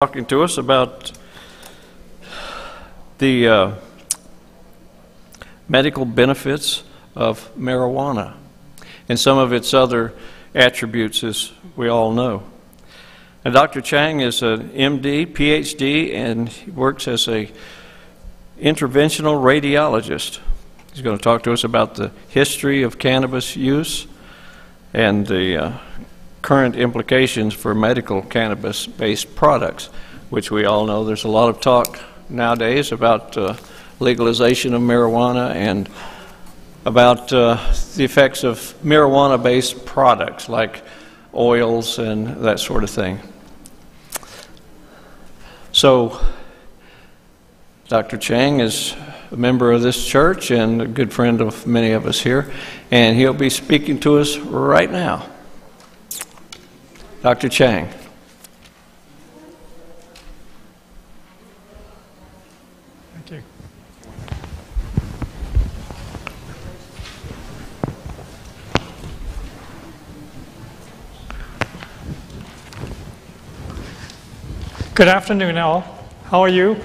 talking to us about the uh, medical benefits of marijuana and some of its other attributes, as we all know. And Dr. Chang is an MD, PhD, and he works as a interventional radiologist. He's going to talk to us about the history of cannabis use and the uh, current implications for medical cannabis based products, which we all know there's a lot of talk nowadays about uh, legalization of marijuana and about uh, the effects of marijuana based products like oils and that sort of thing. So, Dr. Chang is a member of this church and a good friend of many of us here, and he'll be speaking to us right now. Dr. Chang. Thank you. Good afternoon, all. How are you?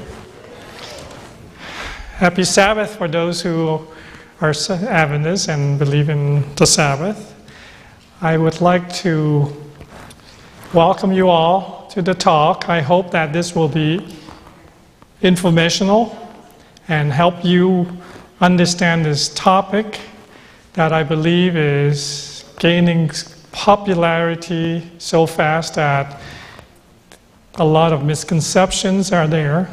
Happy Sabbath for those who are Adventists and believe in the Sabbath. I would like to welcome you all to the talk. I hope that this will be informational and help you understand this topic that I believe is gaining popularity so fast that a lot of misconceptions are there,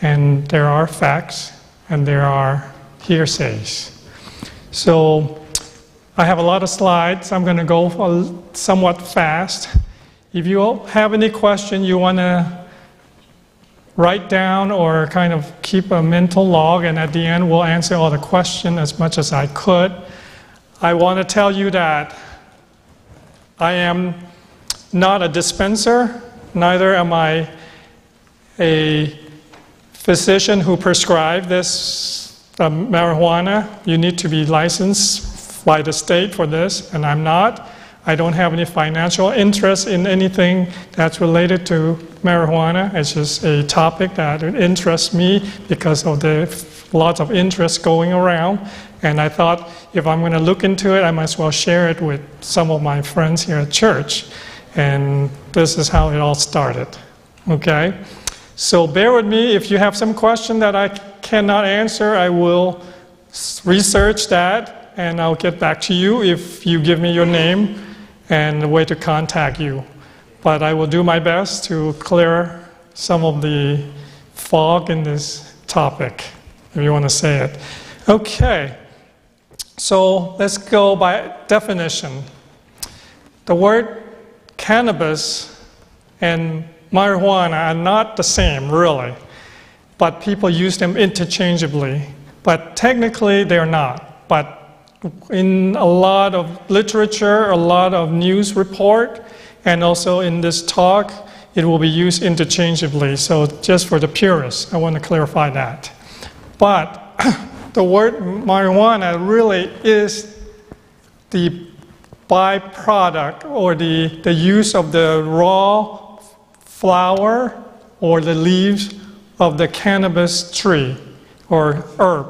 and there are facts, and there are hearsays. So I have a lot of slides. I'm going to go somewhat fast. If you have any question you want to write down or kind of keep a mental log, and at the end we'll answer all the questions as much as I could. I want to tell you that I am not a dispenser, neither am I a physician who prescribes this uh, marijuana. You need to be licensed by the state for this, and I'm not. I don't have any financial interest in anything that's related to marijuana. It's just a topic that interests me because of the lots of interest going around. And I thought if I'm going to look into it, I might as well share it with some of my friends here at church. And this is how it all started. Okay? So bear with me. If you have some question that I cannot answer, I will research that and I'll get back to you if you give me your name and a way to contact you. But I will do my best to clear some of the fog in this topic, if you want to say it. Okay, so let's go by definition. The word cannabis and marijuana are not the same, really, but people use them interchangeably. But technically, they're not. But in a lot of literature, a lot of news report, and also in this talk, it will be used interchangeably. So just for the purists, I want to clarify that. But the word marijuana really is the byproduct or the, the use of the raw flower or the leaves of the cannabis tree or herb.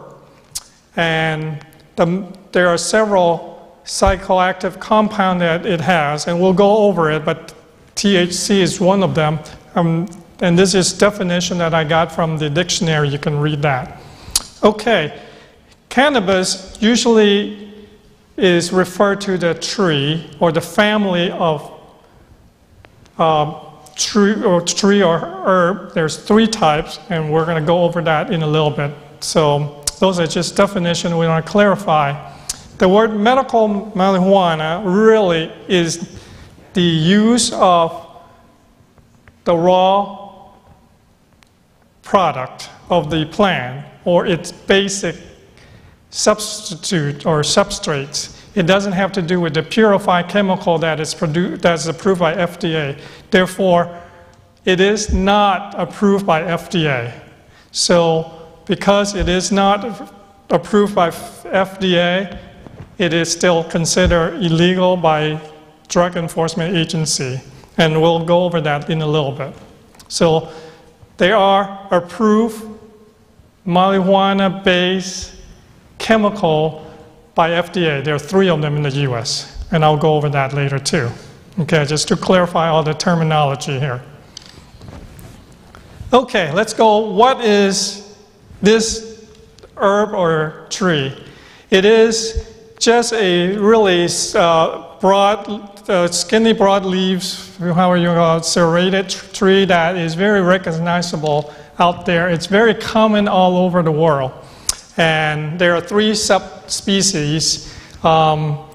And the, there are several psychoactive compounds that it has, and we'll go over it, but THC is one of them. Um, and this is definition that I got from the dictionary. You can read that. Okay, cannabis usually is referred to the tree or the family of uh, tree or tree or herb. There's three types, and we're going to go over that in a little bit. So those are just definitions we want to clarify. The word medical marijuana really is the use of the raw product of the plant or its basic substitute or substrates. It doesn't have to do with the purified chemical that is that's approved by FDA. Therefore, it is not approved by FDA. So, because it is not approved by FDA, it is still considered illegal by drug enforcement agency. And we'll go over that in a little bit. So they are approved marijuana based chemical by FDA. There are three of them in the US, and I'll go over that later too. Okay, just to clarify all the terminology here. Okay, let's go. What is this herb or tree? It is just a really uh, broad, uh, skinny, broad leaves, however you it, serrated tree that is very recognizable out there. It's very common all over the world. And there are three subspecies. Um,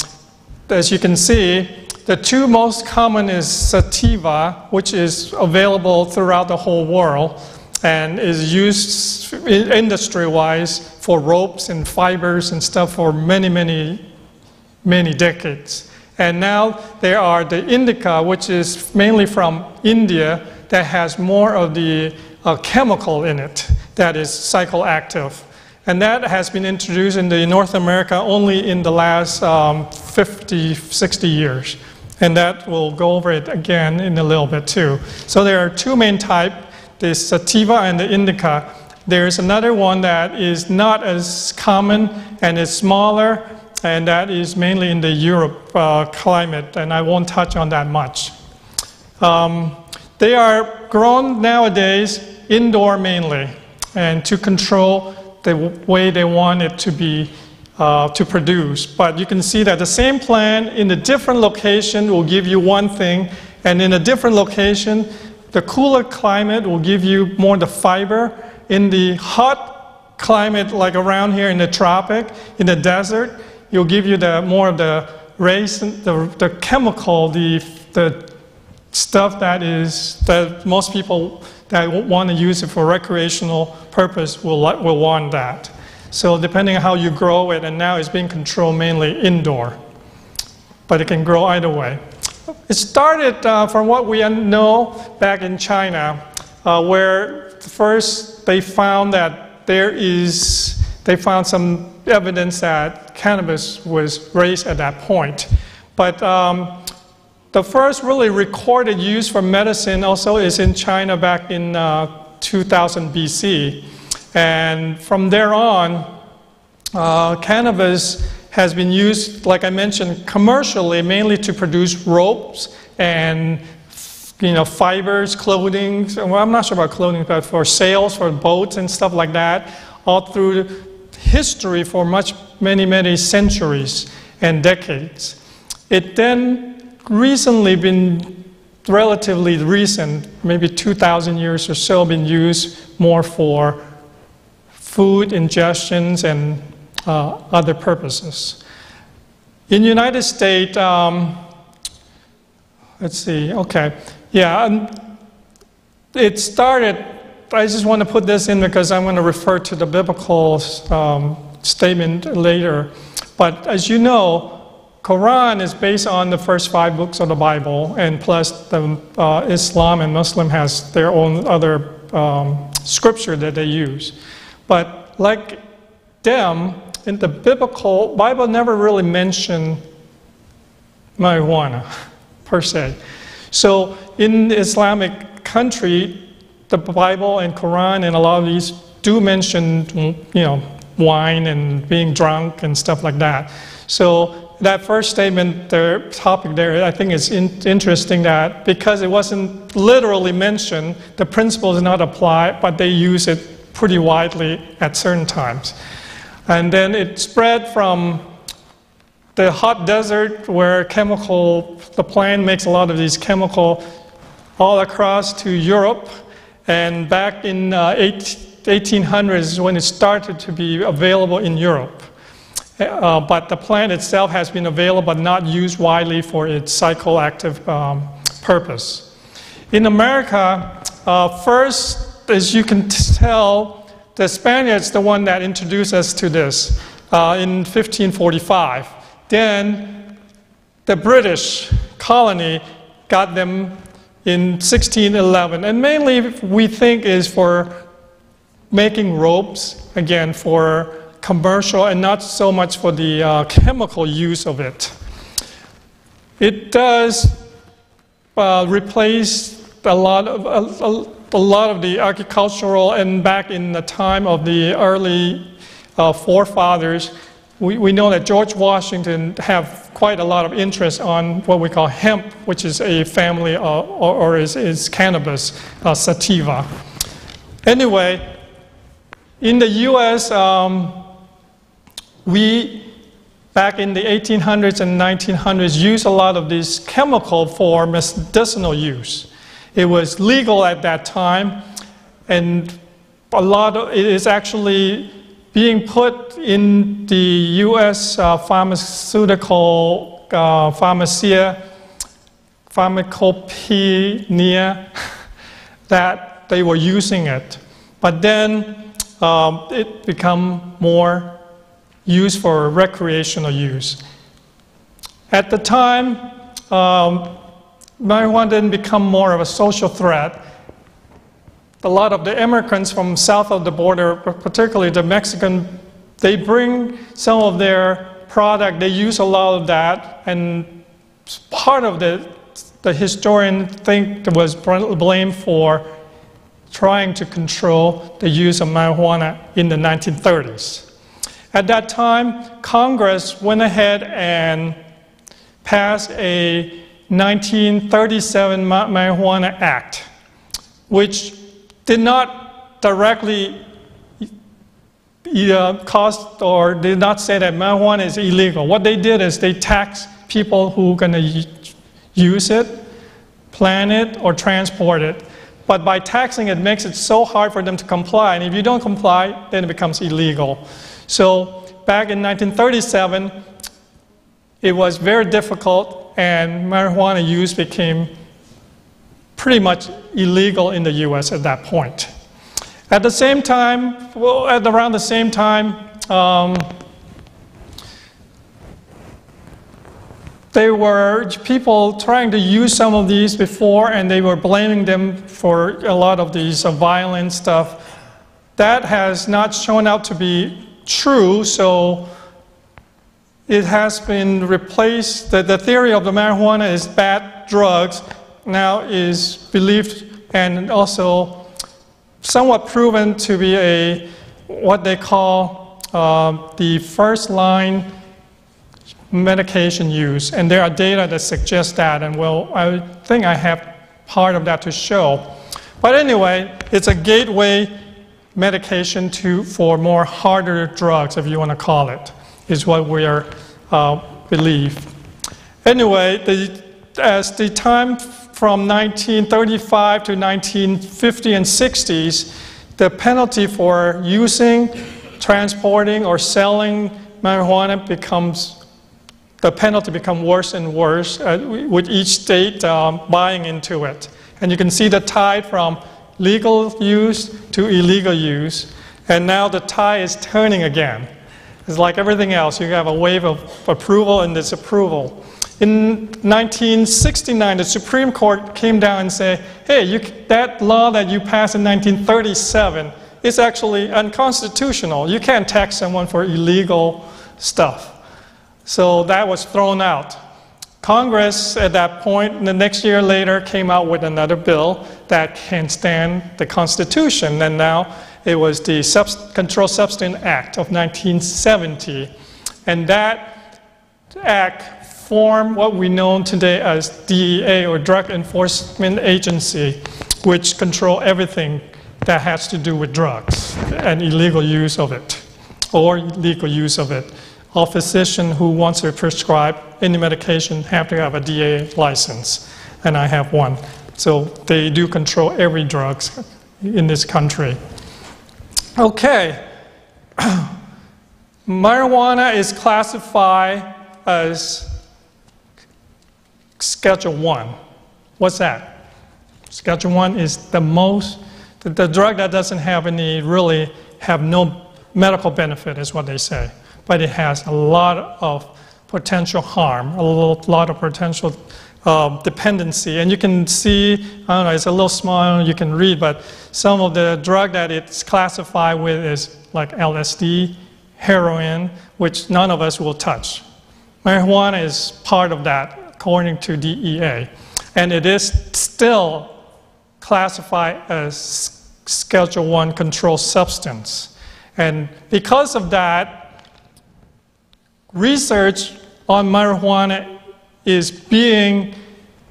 as you can see, the two most common is sativa, which is available throughout the whole world and is used industry wise for ropes and fibers and stuff for many, many, many decades. And now there are the indica, which is mainly from India, that has more of the uh, chemical in it that is psychoactive. And that has been introduced in the North America only in the last um, 50, 60 years. And that we'll go over it again in a little bit too. So there are two main types, the sativa and the indica. There's another one that is not as common and is smaller, and that is mainly in the Europe uh, climate, and I won't touch on that much. Um, they are grown nowadays indoor mainly, and to control the way they want it to be uh, to produce. But you can see that the same plant in a different location will give you one thing, and in a different location, the cooler climate will give you more of the fiber. In the hot climate, like around here in the tropic, in the desert, you'll give you the more of the race, the, the chemical, the, the stuff that is that most people that want to use it for recreational purpose will, will want that. So depending on how you grow it, and now it's being controlled mainly indoor, but it can grow either way. It started uh, from what we know back in China, uh, where first they found that there is, they found some evidence that cannabis was raised at that point. But um, the first really recorded use for medicine also is in China back in uh, 2000 BC. And from there on, uh, cannabis has been used, like I mentioned, commercially, mainly to produce ropes and you know, fibers, clothing. Well, I'm not sure about clothing, but for sails, for boats and stuff like that, all through history for much, many, many centuries and decades. It then recently been relatively recent, maybe 2,000 years or so, been used more for food ingestions and uh, other purposes. In United States, um, let's see, okay, yeah, um, it started, I just want to put this in because I'm going to refer to the biblical um, statement later. But as you know, Quran is based on the first five books of the Bible, and plus the uh, Islam and Muslim has their own other um, scripture that they use. But like them, in the biblical Bible never really mentioned marijuana per se. So in Islamic country, the Bible and Quran and a lot of these do mention, you know, wine and being drunk and stuff like that. So that first statement, the topic there, I think is in, interesting that because it wasn't literally mentioned, the principle does not apply, but they use it pretty widely at certain times. And then it spread from the hot desert where chemical, the plant makes a lot of these chemical all across to Europe. And back in uh, 1800s when it started to be available in Europe. Uh, but the plant itself has been available but not used widely for its psychoactive um, purpose. In America, uh, first, as you can tell, the Spaniards the one that introduced us to this uh, in 1545. Then the British colony got them in 1611, and mainly we think is for making ropes, again, for commercial and not so much for the uh, chemical use of it. It does uh, replace a lot of, a lot of the agricultural and back in the time of the early uh, forefathers, we, we know that George Washington have quite a lot of interest on what we call hemp, which is a family uh, or, or is, is cannabis, uh, sativa. Anyway, in the U.S., um, we back in the 1800s and 1900s used a lot of this chemical for medicinal use. It was legal at that time, and a lot of it is actually being put in the U.S. Uh, pharmaceutical uh, pharmacia, pharmacopoeia, that they were using it. But then um, it become more used for recreational use. At the time, um, marijuana didn't become more of a social threat a lot of the immigrants from south of the border, particularly the Mexican, they bring some of their product, they use a lot of that, and part of the, the historian think was blamed for trying to control the use of marijuana in the 1930s. At that time, Congress went ahead and passed a 1937 Marijuana Act, which did not directly uh, cost or did not say that marijuana is illegal. What they did is they taxed people who are going to use it, plant it, or transport it. But by taxing it makes it so hard for them to comply. And if you don't comply, then it becomes illegal. So back in 1937, it was very difficult, and marijuana use became pretty much illegal in the US at that point. At the same time, well, at around the same time, um, there were people trying to use some of these before and they were blaming them for a lot of these uh, violent stuff. That has not shown out to be true, so it has been replaced. The, the theory of the marijuana is bad drugs now is believed and also somewhat proven to be a what they call uh, the first line medication use. And there are data that suggest that, and well, I think I have part of that to show. But anyway, it's a gateway medication to, for more harder drugs, if you want to call it, is what we are uh, believe. Anyway, the, as the time from 1935 to 1950 and 60s, the penalty for using, transporting, or selling marijuana becomes the penalty becomes worse and worse uh, with each state um, buying into it. And you can see the tide from legal use to illegal use. And now the tide is turning again. It's like everything else. You have a wave of approval and disapproval. In 1969, the Supreme Court came down and said, hey, you, that law that you passed in 1937 is actually unconstitutional. You can't tax someone for illegal stuff. So that was thrown out. Congress, at that point, the next year later, came out with another bill that can stand the Constitution. And now it was the Controlled Substance Act of 1970. And that act formed what we know today as DEA or Drug Enforcement Agency, which control everything that has to do with drugs and illegal use of it or legal use of it. All physician who wants to prescribe any medication have to have a DEA license, and I have one. So they do control every drug in this country. Okay. Marijuana is classified as Schedule 1. What's that? Schedule 1 is the most, the, the drug that doesn't have any, really have no medical benefit, is what they say. But it has a lot of potential harm, a lot of potential uh, dependency. And you can see, I don't know, it's a little small, you can read, but some of the drug that it's classified with is like LSD, heroin, which none of us will touch. Marijuana is part of that according to DEA. And it is still classified as Schedule 1 controlled substance. And because of that, research on marijuana is being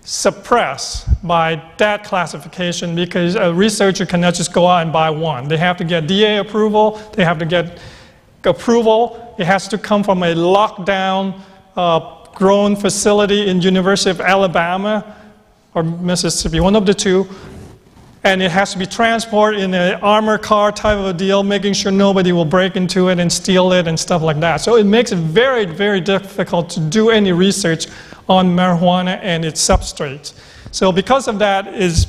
suppressed by that classification because a researcher cannot just go out and buy one. They have to get DEA approval, they have to get approval, it has to come from a lockdown uh, grown facility in University of Alabama or Mississippi, one of the two, and it has to be transported in an armored car type of a deal, making sure nobody will break into it and steal it and stuff like that. So it makes it very, very difficult to do any research on marijuana and its substrates. So because of that, is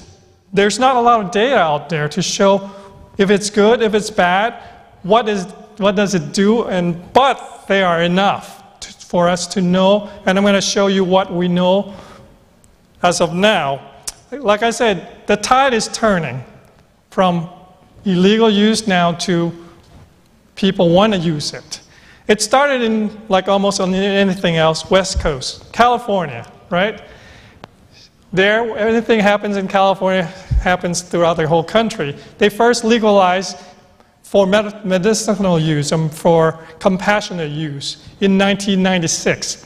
there's not a lot of data out there to show if it's good, if it's bad, what is what does it do, and but they are enough to, for us to know. And I'm going to show you what we know as of now. Like I said, the tide is turning from illegal use now to people want to use it. It started in, like almost on anything else, West Coast, California, right? There, anything happens in California happens throughout the whole country. They first legalized for medicinal use and for compassionate use in 1996.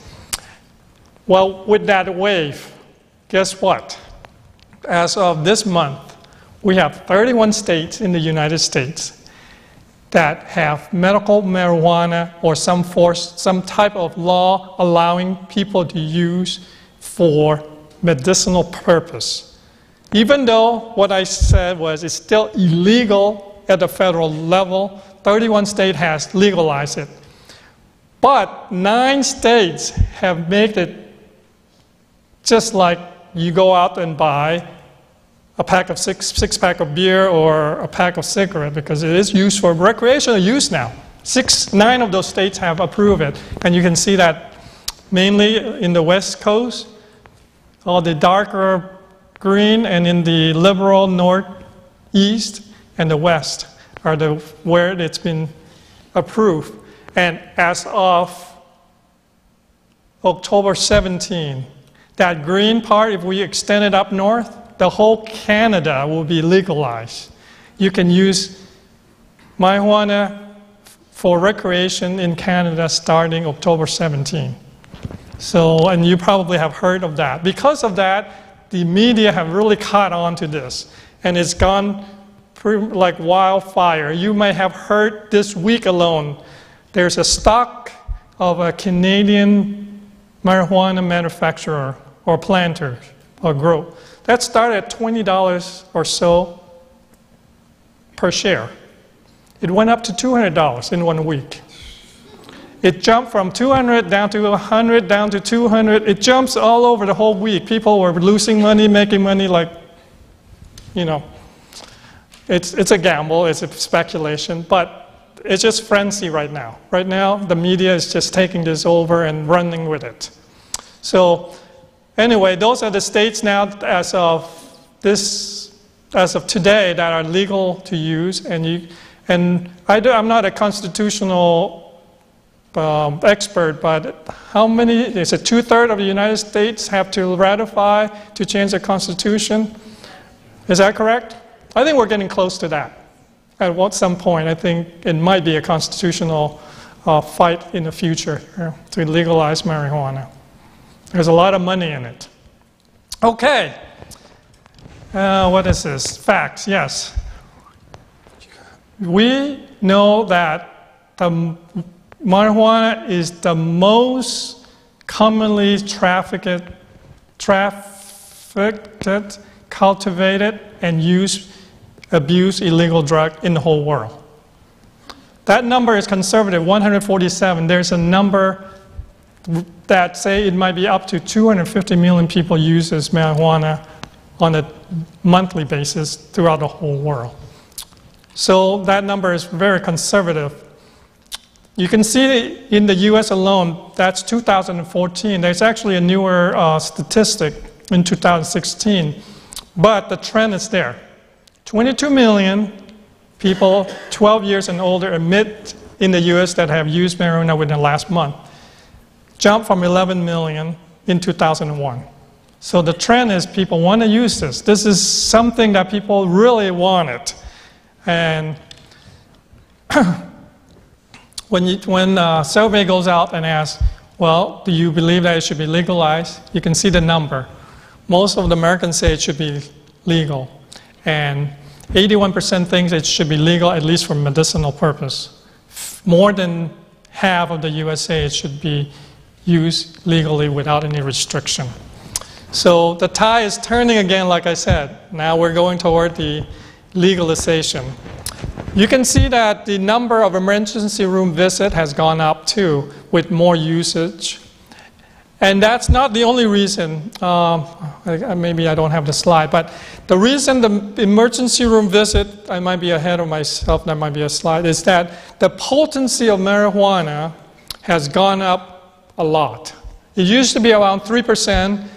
Well, with that wave, guess what? As of this month, we have 31 states in the United States that have medical marijuana or some force, some type of law allowing people to use for medicinal purpose. Even though what I said was it's still illegal at the federal level, 31 states has legalized it. But nine states have made it just like you go out and buy a pack of six, six pack of beer or a pack of cigarette because it is used for recreational use now. Six, nine of those states have approved it. And you can see that mainly in the West Coast, all the darker green, and in the liberal northeast and the west are the where it's been approved. And as of October 17, that green part, if we extend it up north, the whole Canada will be legalized. You can use marijuana for recreation in Canada starting October 17. So, and you probably have heard of that. Because of that, the media have really caught on to this, and it's gone like wildfire. You may have heard this week alone, there's a stock of a Canadian marijuana manufacturer or planter or grow that started at $20 or so per share. It went up to $200 in one week. It jumped from 200 down to 100, down to 200. It jumps all over the whole week. People were losing money, making money like, you know, it's, it's a gamble, it's a speculation, but it's just frenzy right now. Right now, the media is just taking this over and running with it. So Anyway, those are the states now as of this, as of today that are legal to use. And, you, and I I'm not a constitutional um, expert, but how many, is it two-thirds of the United States have to ratify to change the constitution? Is that correct? I think we're getting close to that. At some point, I think it might be a constitutional uh, fight in the future to legalize marijuana. There's a lot of money in it. Okay. Uh, what is this? Facts, yes. We know that the marijuana is the most commonly trafficked, trafficked, cultivated, and used, abused illegal drug in the whole world. That number is conservative, 147. There's a number that say it might be up to 250 million people uses marijuana on a monthly basis throughout the whole world. So that number is very conservative. You can see in the US alone, that's 2014. There's actually a newer uh, statistic in 2016, but the trend is there. 22 million people 12 years and older admit in the US that have used marijuana within the last month jumped from 11 million in 2001. So the trend is people want to use this. This is something that people really wanted. And when, you, when a survey goes out and asks, well, do you believe that it should be legalized? You can see the number. Most of the Americans say it should be legal. And 81% thinks it should be legal at least for medicinal purpose. More than half of the USA it should be used legally without any restriction. So the tide is turning again, like I said. Now we're going toward the legalization. You can see that the number of emergency room visit has gone up too with more usage. And that's not the only reason. Um, maybe I don't have the slide, but the reason the emergency room visit, I might be ahead of myself, that might be a slide, is that the potency of marijuana has gone up a lot. It used to be around 3%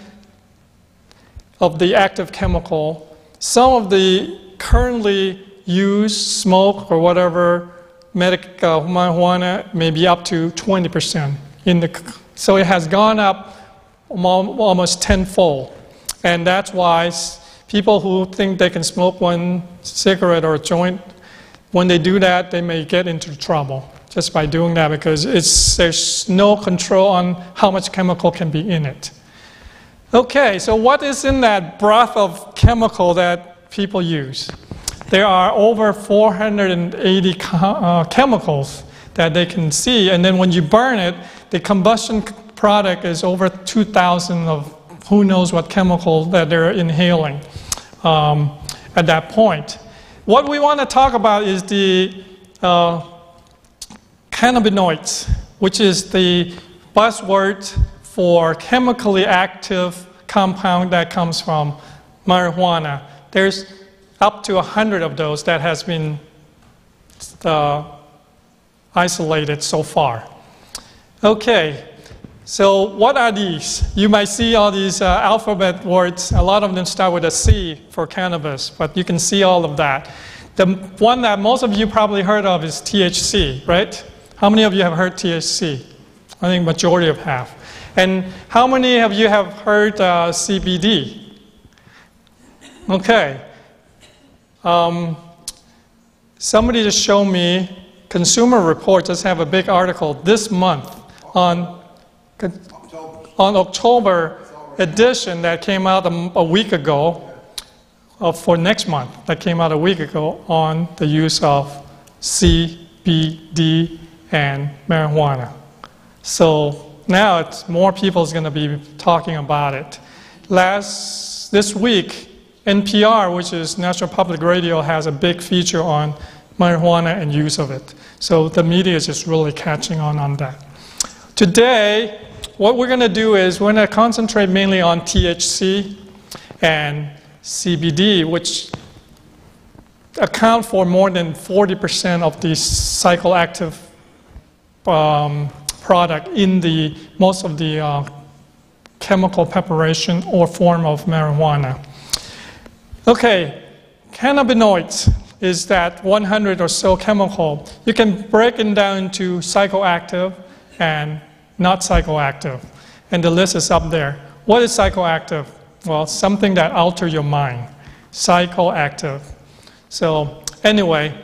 of the active chemical. Some of the currently used smoke or whatever medic uh, marijuana may be up to 20% in the so it has gone up almost tenfold and that's why people who think they can smoke one cigarette or a joint when they do that they may get into trouble just by doing that because it's, there's no control on how much chemical can be in it okay so what is in that broth of chemical that people use there are over 480 uh, chemicals that they can see. And then when you burn it, the combustion product is over 2,000 of who knows what chemical that they're inhaling um, at that point. What we want to talk about is the uh, cannabinoids, which is the buzzword for chemically active compound that comes from marijuana. There's up to 100 of those that has been uh, isolated so far. Okay, so what are these? You might see all these uh, alphabet words. A lot of them start with a C for cannabis, but you can see all of that. The one that most of you probably heard of is THC, right? How many of you have heard THC? I think majority of have. And how many of you have heard uh, CBD? Okay, um, somebody just showed me, Consumer Report just have a big article this month on, on October edition that came out a, a week ago, uh, for next month, that came out a week ago on the use of CBD and marijuana. So now it's more people is going to be talking about it. Last this week, NPR, which is National Public Radio, has a big feature on marijuana and use of it. So the media is just really catching on on that. Today, what we're going to do is we're going to concentrate mainly on THC and CBD, which account for more than 40% of the psychoactive um, product in the most of the uh, chemical preparation or form of marijuana. Okay, cannabinoids is that 100 or so chemical. You can break it down into psychoactive and not psychoactive. And the list is up there. What is psychoactive? Well, something that alters your mind. Psychoactive. So anyway,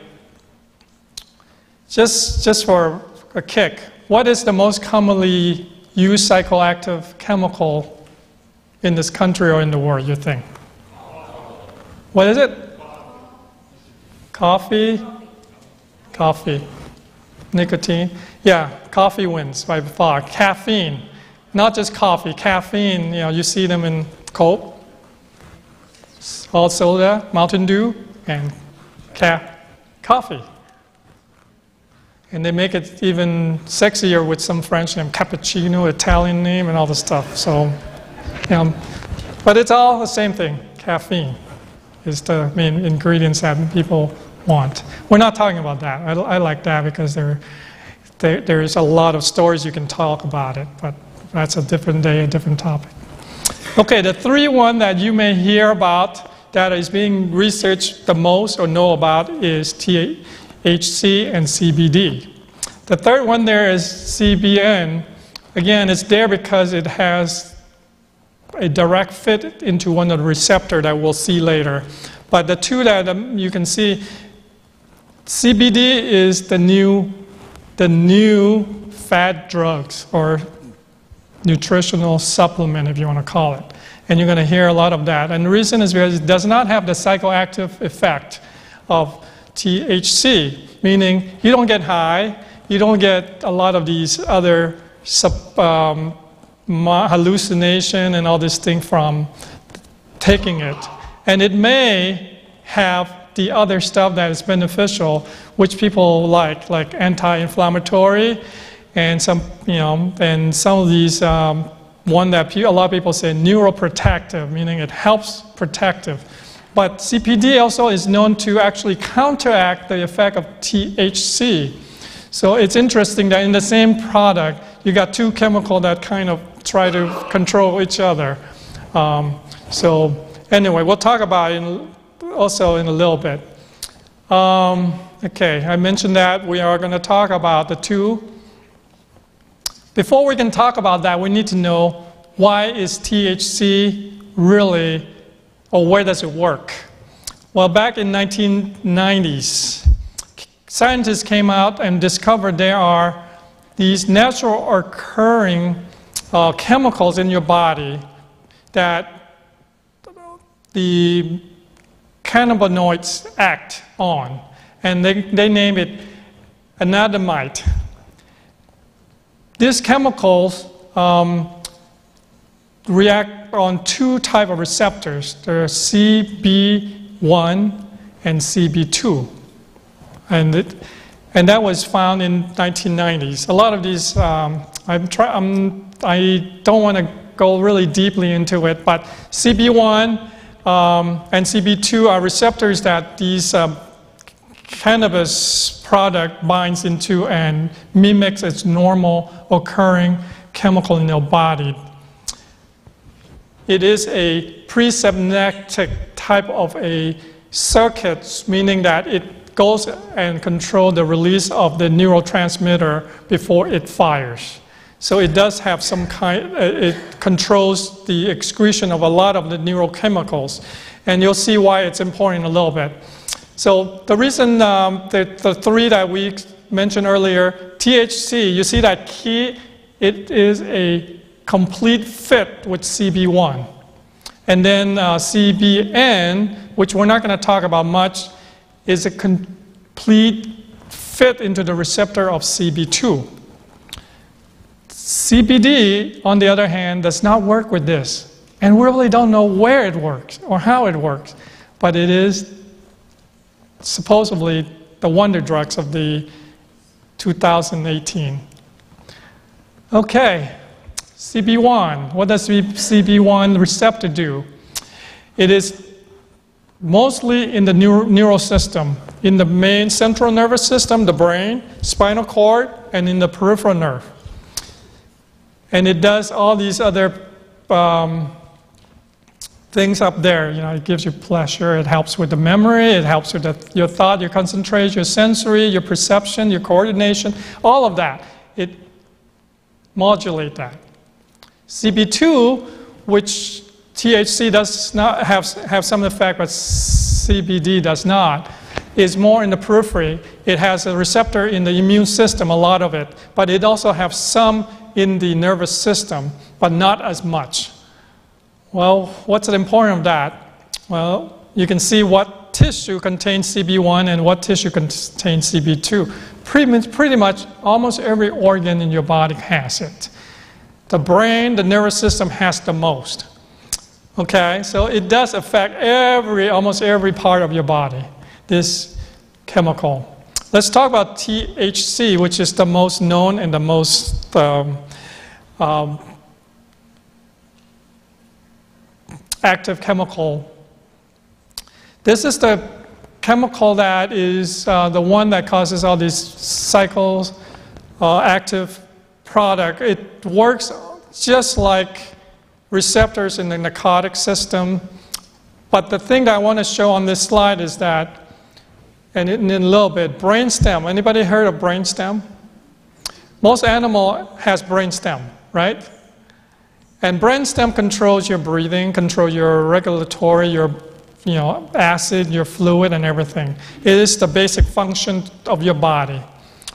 just, just for a kick, what is the most commonly used psychoactive chemical in this country or in the world, you think? What is it? Coffee? Coffee. Nicotine? Yeah, coffee wins by far. Caffeine. Not just coffee, caffeine, you know, you see them in Coke, all soda, Mountain Dew, and ca- coffee. And they make it even sexier with some French name, cappuccino, Italian name, and all the stuff. So, know, but it's all the same thing, caffeine is the main ingredients that people want. We're not talking about that. I, I like that because there, there, there's a lot of stories you can talk about it, but that's a different day, a different topic. Okay, the three one that you may hear about that is being researched the most or know about is THC and CBD. The third one there is CBN. Again, it's there because it has a direct fit into one of the receptor that we'll see later. But the two that um, you can see, CBD is the new, the new fat drugs or nutritional supplement, if you want to call it. And you're going to hear a lot of that. And the reason is because it does not have the psychoactive effect of THC, meaning you don't get high, you don't get a lot of these other um, hallucination and all this thing from taking it. And it may have the other stuff that is beneficial, which people like, like anti-inflammatory, and some, you know, and some of these, um, one that a lot of people say neuroprotective, meaning it helps protective. But CBD also is known to actually counteract the effect of THC. So it's interesting that in the same product, you got two chemicals that kind of try to control each other. Um, so anyway, we'll talk about it in, also in a little bit. Um, okay, I mentioned that we are going to talk about the two. Before we can talk about that, we need to know why is THC really, or where does it work? Well, back in 1990s, scientists came out and discovered there are these natural occurring uh, chemicals in your body that the cannabinoids act on. And they, they name it anandamide. These chemicals um, react on two type of receptors. There are CB1 and CB2. And, it, and that was found in 1990s. A lot of these, um, I'm try, I'm, I don't want to go really deeply into it, but CB1 um, and CB2 are receptors that these um, cannabis product binds into and mimics its normal occurring chemical in your body. It is a presynaptic type of a circuit, meaning that it goes and controls the release of the neurotransmitter before it fires. So it does have some kind, uh, it controls the excretion of a lot of the neurochemicals. And you'll see why it's important a little bit. So the reason, um, the, the three that we mentioned earlier, THC, you see that key, it is a complete fit with CB1. And then uh, CBN, which we're not going to talk about much, is a complete fit into the receptor of CB2. CBD, on the other hand, does not work with this. And we really don't know where it works or how it works. But it is supposedly the wonder drugs of the 2018. Okay, CB1. What does CB1 receptor do? It is mostly in the neural system, in the main central nervous system, the brain, spinal cord, and in the peripheral nerve. And it does all these other um, things up there. You know, it gives you pleasure. It helps with the memory. It helps with the, your thought, your concentration, your sensory, your perception, your coordination, all of that. It modulates that. CB2, which THC does not have, have some effect, but CBD does not, is more in the periphery. It has a receptor in the immune system, a lot of it, but it also has some in the nervous system, but not as much. Well, what's the importance of that? Well, you can see what tissue contains CB1 and what tissue contains CB2. Pretty, pretty much almost every organ in your body has it. The brain, the nervous system has the most. Okay, so it does affect every, almost every part of your body, this chemical. Let's talk about THC, which is the most known and the most um, um, active chemical. This is the chemical that is uh, the one that causes all these cycles, uh, active product. It works just like receptors in the narcotic system. But the thing that I want to show on this slide is that, and in, a little bit, brainstem. Anybody heard of brainstem? Most animal has brainstem, right? And brainstem controls your breathing, control your regulatory, your you know, acid, your fluid, and everything. It is the basic function of your body.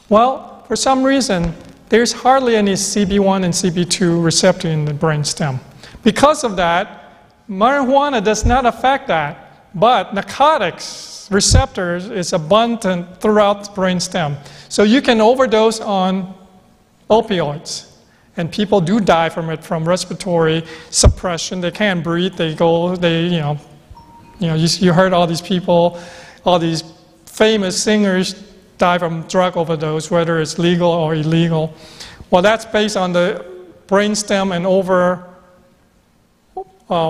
Well, for some reason, there's hardly any CB1 and CB2 receptor in the brainstem. Because of that, marijuana does not affect that, but narcotics receptors is abundant throughout the brainstem. So you can overdose on opioids. And people do die from it from respiratory suppression. They can't breathe. They go, they, you know, you know, you, you heard all these people, all these famous singers die from drug overdose, whether it's legal or illegal. Well, that's based on the brainstem and over, um,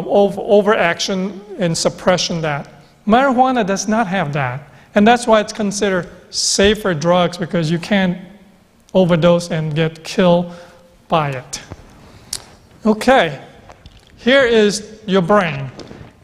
over overaction and suppression that. Marijuana does not have that. And that's why it's considered safer drugs because you can't overdose and get killed by it. Okay, here is your brain.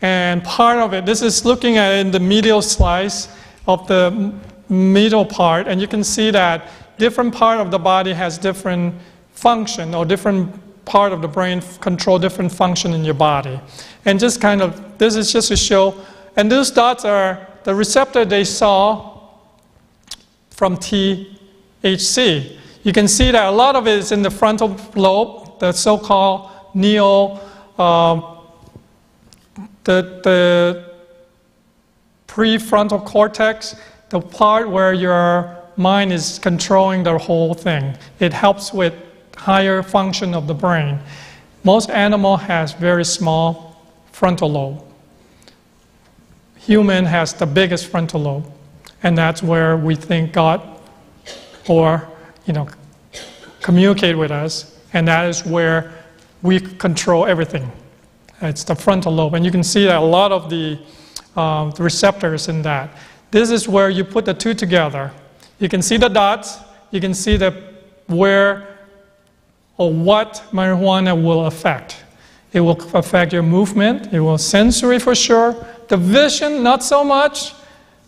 And part of it, this is looking at in the medial slice of the middle part, and you can see that different part of the body has different function or different part of the brain control different function in your body. And just kind of, this is just to show, and those dots are the receptor they saw from THC. You can see that a lot of it is in the frontal lobe, the so-called neo, uh, the, the prefrontal cortex, the part where your mind is controlling the whole thing. It helps with higher function of the brain. Most animal has very small frontal lobe. Human has the biggest frontal lobe, and that's where we think God or you know, communicate with us, and that is where we control everything. It's the frontal lobe, and you can see that a lot of the, um, the receptors in that. This is where you put the two together. You can see the dots. You can see the where or what marijuana will affect. It will affect your movement. It will sensory for sure. The vision, not so much.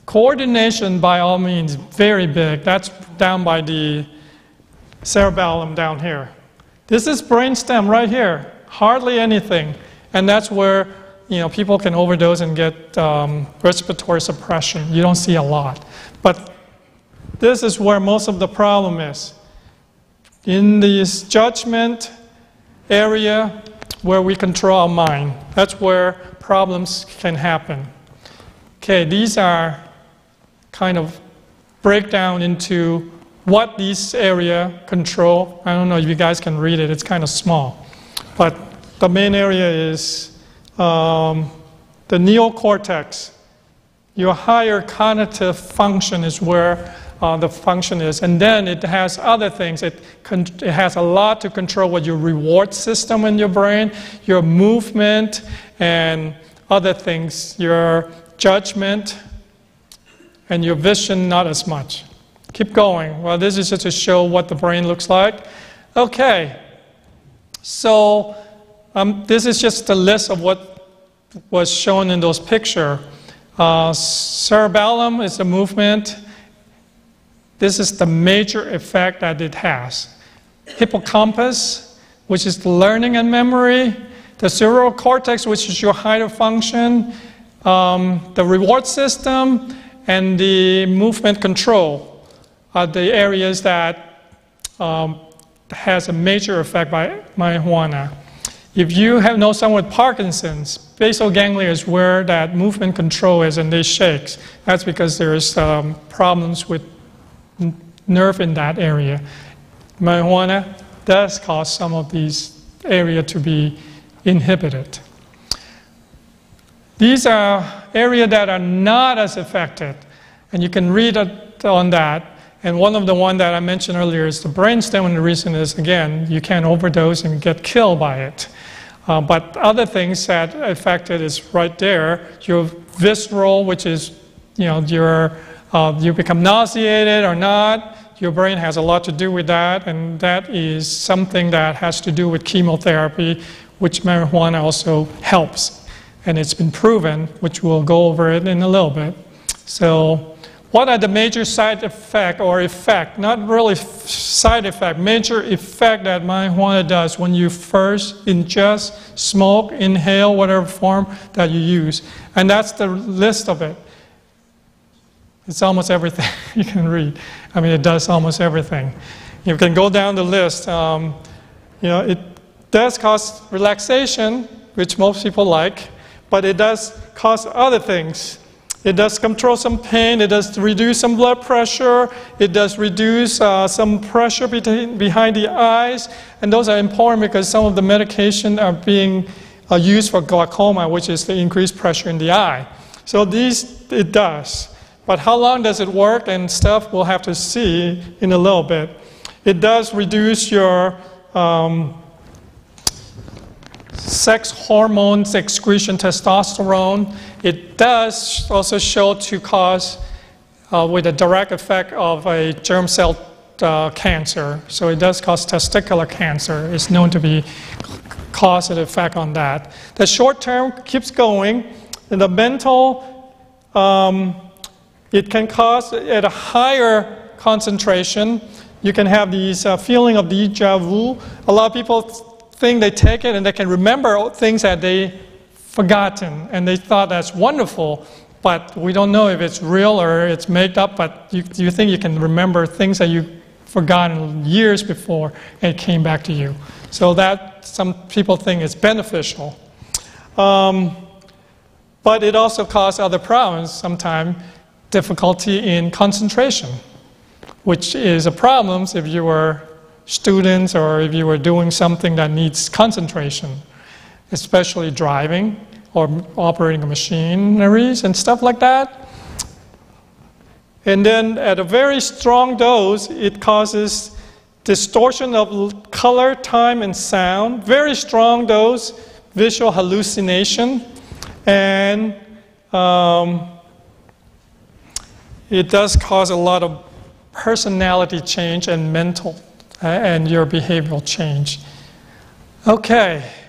Coordination, by all means, very big. That's down by the cerebellum down here. This is brainstem right here, hardly anything. And that's where you know, people can overdose and get um, respiratory suppression. You don't see a lot. But this is where most of the problem is. In this judgment area where we control our mind, that's where problems can happen. Okay, these are kind of breakdown into what these area control. I don't know if you guys can read it, it's kind of small. But the main area is um, the neocortex. Your higher cognitive function is where uh, the function is. And then it has other things. It, it has a lot to control what your reward system in your brain, your movement, and other things, your judgment, and your vision, not as much. Keep going. Well, this is just to show what the brain looks like. Okay. So um, this is just a list of what was shown in those pictures. Uh, cerebellum is a movement. This is the major effect that it has. Hippocampus, which is the learning and memory. The cerebral cortex, which is your higher function. Um, the reward system and the movement control are the areas that um, has a major effect by marijuana. If you have know someone with Parkinson's, basal ganglia is where that movement control is and they shakes. That's because there's um, problems with nerve in that area. Marijuana does cause some of these area to be inhibited. These are areas that are not as affected, and you can read on that. And one of the one that I mentioned earlier is the brainstem, and the reason is, again, you can overdose and get killed by it. Uh, but other things that affect it is right there. Your visceral, which is, you know, your, uh, you become nauseated or not. Your brain has a lot to do with that, and that is something that has to do with chemotherapy, which marijuana also helps. And it's been proven, which we'll go over it in a little bit. So What are the major side effect or effect? Not really side effect, major effect that marijuana does when you first ingest, smoke, inhale, whatever form that you use. And that's the list of it. It's almost everything you can read. I mean, it does almost everything. You can go down the list. Um, you know, it does cause relaxation, which most people like, but it does cause other things. It does control some pain, it does reduce some blood pressure, it does reduce uh, some pressure behind the eyes, and those are important because some of the medication are being uh, used for glaucoma, which is the increased pressure in the eye. So these, it does. But how long does it work and stuff, we'll have to see in a little bit. It does reduce your um, sex hormones excretion, testosterone. It does also show to cause, uh, with a direct effect of a germ cell uh, cancer. So it does cause testicular cancer. It's known to be causative effect on that. The short term keeps going. And the mental, um, it can cause at a higher concentration. You can have these uh, feeling of deja vu. A lot of people think they take it and they can remember things that they forgotten and they thought that's wonderful but we don't know if it's real or it's made up but you, you think you can remember things that you forgotten years before and it came back to you. So that some people think is beneficial. Um, but it also causes other problems sometimes difficulty in concentration which is a problem if you were students or if you were doing something that needs concentration, especially driving or operating machineries and stuff like that. And then at a very strong dose, it causes distortion of color, time, and sound. Very strong dose, visual hallucination. And um, it does cause a lot of personality change and mental uh, and your behavioral change. Okay.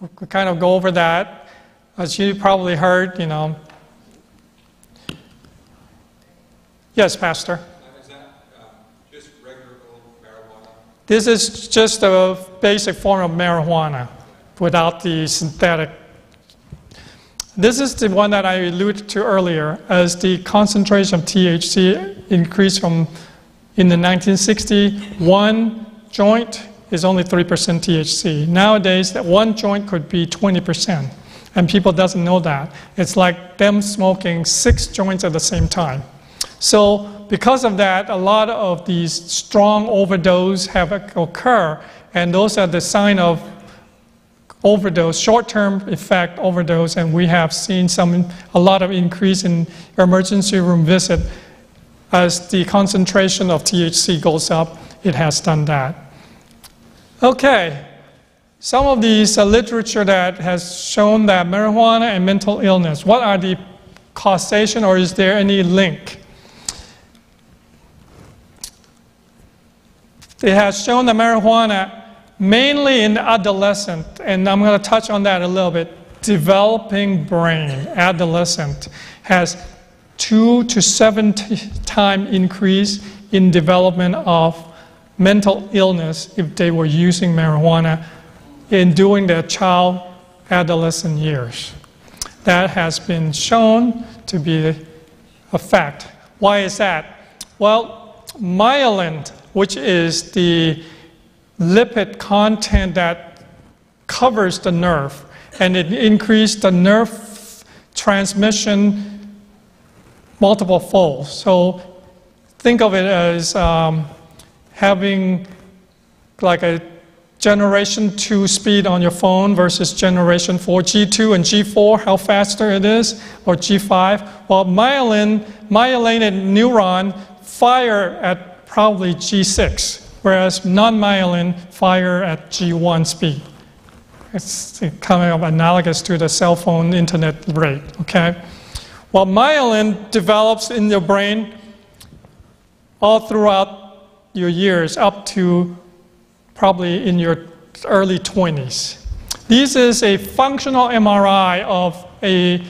We'll kind of go over that. As you probably heard, you know. Yes, Pastor. Is that um, just regular old marijuana? This is just a basic form of marijuana without the synthetic. This is the one that I alluded to earlier as the concentration of THC increased from in the 1960s, one joint is only 3% THC. Nowadays, that one joint could be 20%, and people doesn't know that. It's like them smoking six joints at the same time. So because of that, a lot of these strong overdose have occur, and those are the sign of overdose, short-term effect overdose, and we have seen some a lot of increase in emergency room visit as the concentration of THC goes up, it has done that. Okay, some of these uh, literature that has shown that marijuana and mental illness, what are the causation or is there any link? It has shown that marijuana, mainly in adolescent, and I'm going to touch on that a little bit, developing brain, adolescent, has two to seven time increase in development of mental illness if they were using marijuana in during their child adolescent years. That has been shown to be a fact. Why is that? Well, myelin, which is the lipid content that covers the nerve, and it increased the nerve transmission multiple folds. So think of it as um, having like a generation 2 speed on your phone versus generation 4 G2 and G4 how faster it is or G5 well myelin myelinated neuron fire at probably G6 whereas non-myelin fire at G1 speed. It's kind of analogous to the cell phone internet rate okay? Well, myelin develops in your brain all throughout your years, up to probably in your early 20s. This is a functional MRI of a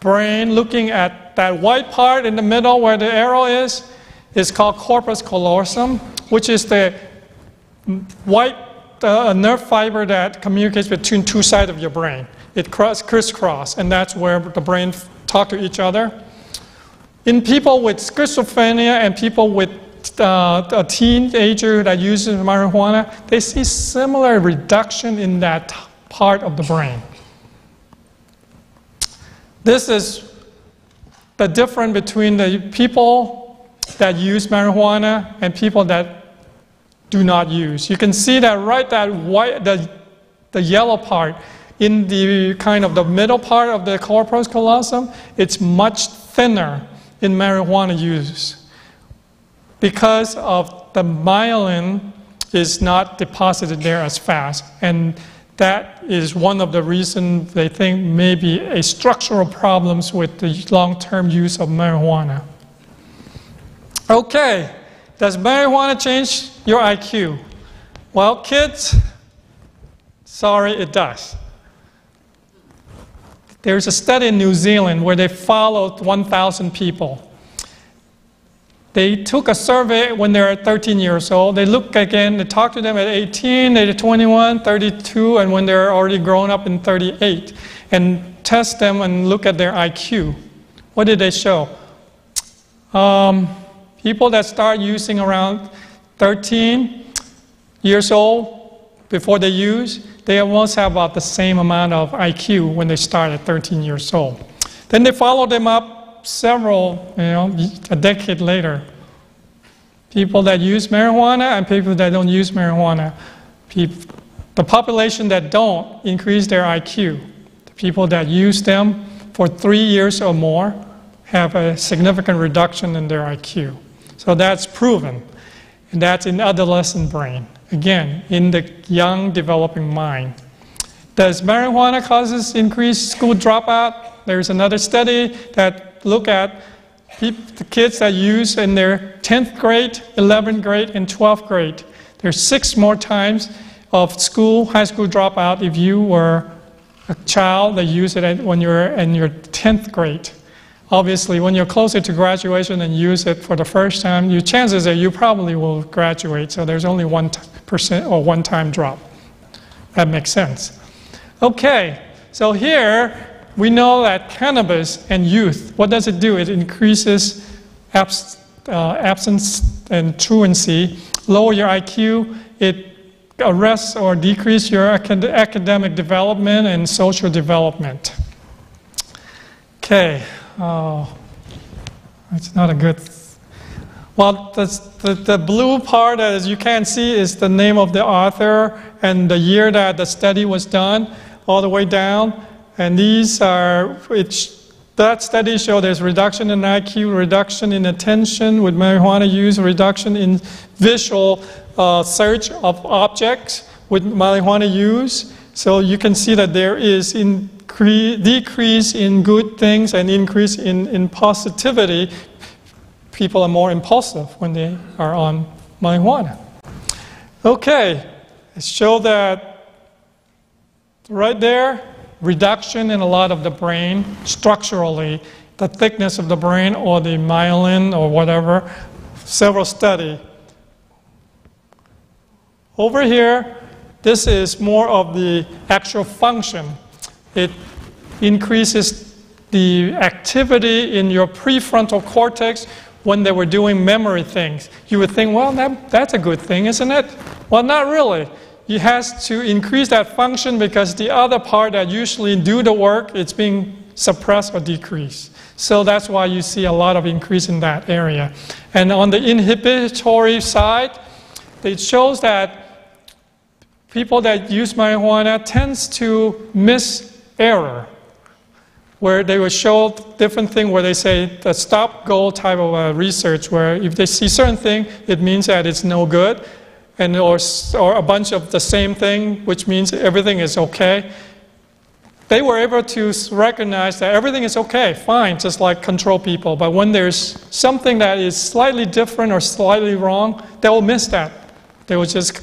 brain looking at that, white part in the middle where the arrow is, It's called corpus callosum, which is the white uh, nerve fiber that communicates between two sides of your brain. It cross, crisscross, and that's where the brain talk to each other. In people with schizophrenia and people with uh, a teenager that uses marijuana, they see similar reduction in that part of the brain. This is the difference between the people that use marijuana and people that do not use. You can see that right that white, the, the yellow part in the kind of the middle part of the corpus callosum, it's much thinner in marijuana use because of the myelin is not deposited there as fast. And that is one of the reasons they think maybe a structural problems with the long-term use of marijuana. Okay, does marijuana change your IQ? Well, kids, sorry, it does. There's a study in New Zealand where they followed 1,000 people. They took a survey when they were 13 years old. They look again, they talk to them at 18, at 21, 32, and when they're already grown up in 38, and test them and look at their IQ. What did they show? Um, people that start using around 13 years old before they use, they almost have about the same amount of IQ when they start at 13 years old. Then they follow them up several, you know, a decade later. People that use marijuana and people that don't use marijuana. People, the population that don't increase their IQ. The people that use them for three years or more have a significant reduction in their IQ. So that's proven. And that's in the adolescent brain. Again, in the young developing mind. Does marijuana causes increased school dropout? There's another study that look at the kids that use in their 10th grade, 11th grade, and 12th grade. There's six more times of school, high school dropout if you were a child that used it when you were in your 10th grade. Obviously, when you're closer to graduation and use it for the first time, your chances are you probably will graduate. So there's only one percent or one time drop. That makes sense. Okay, so here we know that cannabis and youth, what does it do? It increases abs, uh, absence and truancy, lower your IQ, it arrests or decrease your acad academic development and social development. Okay, oh, that's not a good. Well, the, the, the blue part, as you can see, is the name of the author and the year that the study was done, all the way down. And these are, which that study showed there's reduction in IQ, reduction in attention with marijuana use, reduction in visual uh, search of objects with marijuana use. So you can see that there is incre- decrease in good things and increase in, in positivity. People are more impulsive when they are on marijuana. Okay, it showed that right there, reduction in a lot of the brain structurally, the thickness of the brain or the myelin or whatever, several study. Over here, this is more of the actual function. It increases the activity in your prefrontal cortex when they were doing memory things. You would think, well, that, that's a good thing, isn't it? Well, not really it has to increase that function because the other part that usually do the work, it's being suppressed or decreased. So that's why you see a lot of increase in that area. And on the inhibitory side, it shows that people that use marijuana tends to miss error where they will show different thing where they say the stop go type of uh, research where if they see certain thing it means that it's no good and or, or a bunch of the same thing, which means everything is okay. They were able to recognize that everything is okay, fine, just like control people. But when there's something that is slightly different or slightly wrong, they will miss that. They will just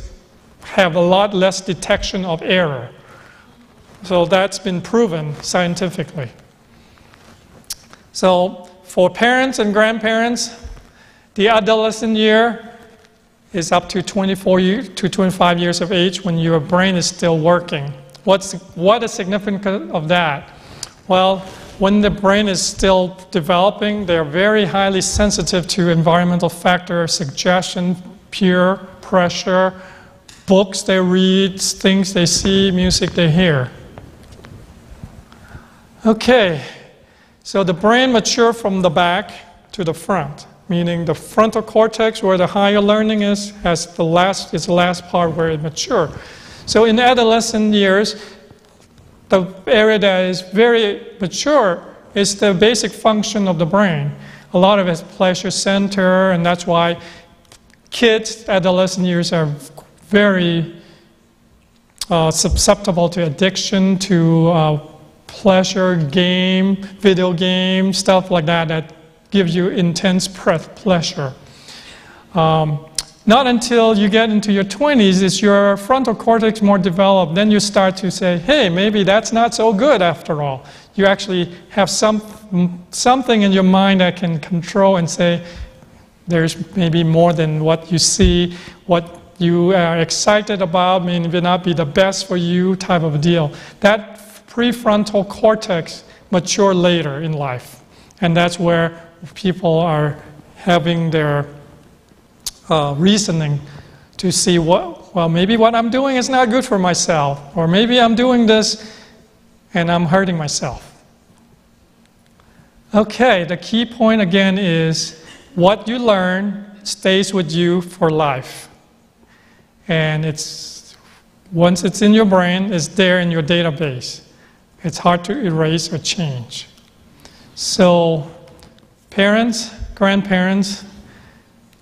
have a lot less detection of error. So that's been proven scientifically. So for parents and grandparents, the adolescent year is up to 24 year, to 25 years of age when your brain is still working. What's, what is significant of that? Well, when the brain is still developing, they're very highly sensitive to environmental factors, suggestion, peer pressure, books they read, things they see, music they hear. Okay, so the brain mature from the back to the front, meaning the frontal cortex, where the higher learning is, has the last is the last part where it matures. So in adolescent years, the area that is very mature is the basic function of the brain. A lot of it's pleasure center, and that's why kids, adolescent years are very uh, susceptible to addiction, to uh, pleasure, game, video game, stuff like that that gives you intense pleasure. Um, not until you get into your 20s is your frontal cortex more developed. Then you start to say, hey, maybe that's not so good after all. You actually have some, something in your mind that can control and say, there's maybe more than what you see, what you are excited about may not be the best for you type of deal. That prefrontal cortex mature later in life. And that's where people are having their uh, reasoning to see what, well, maybe what I'm doing is not good for myself, or maybe I'm doing this and I'm hurting myself. Okay, the key point again is what you learn stays with you for life. And it's once it's in your brain, it's there in your database. It's hard to erase or change. So, parents, grandparents,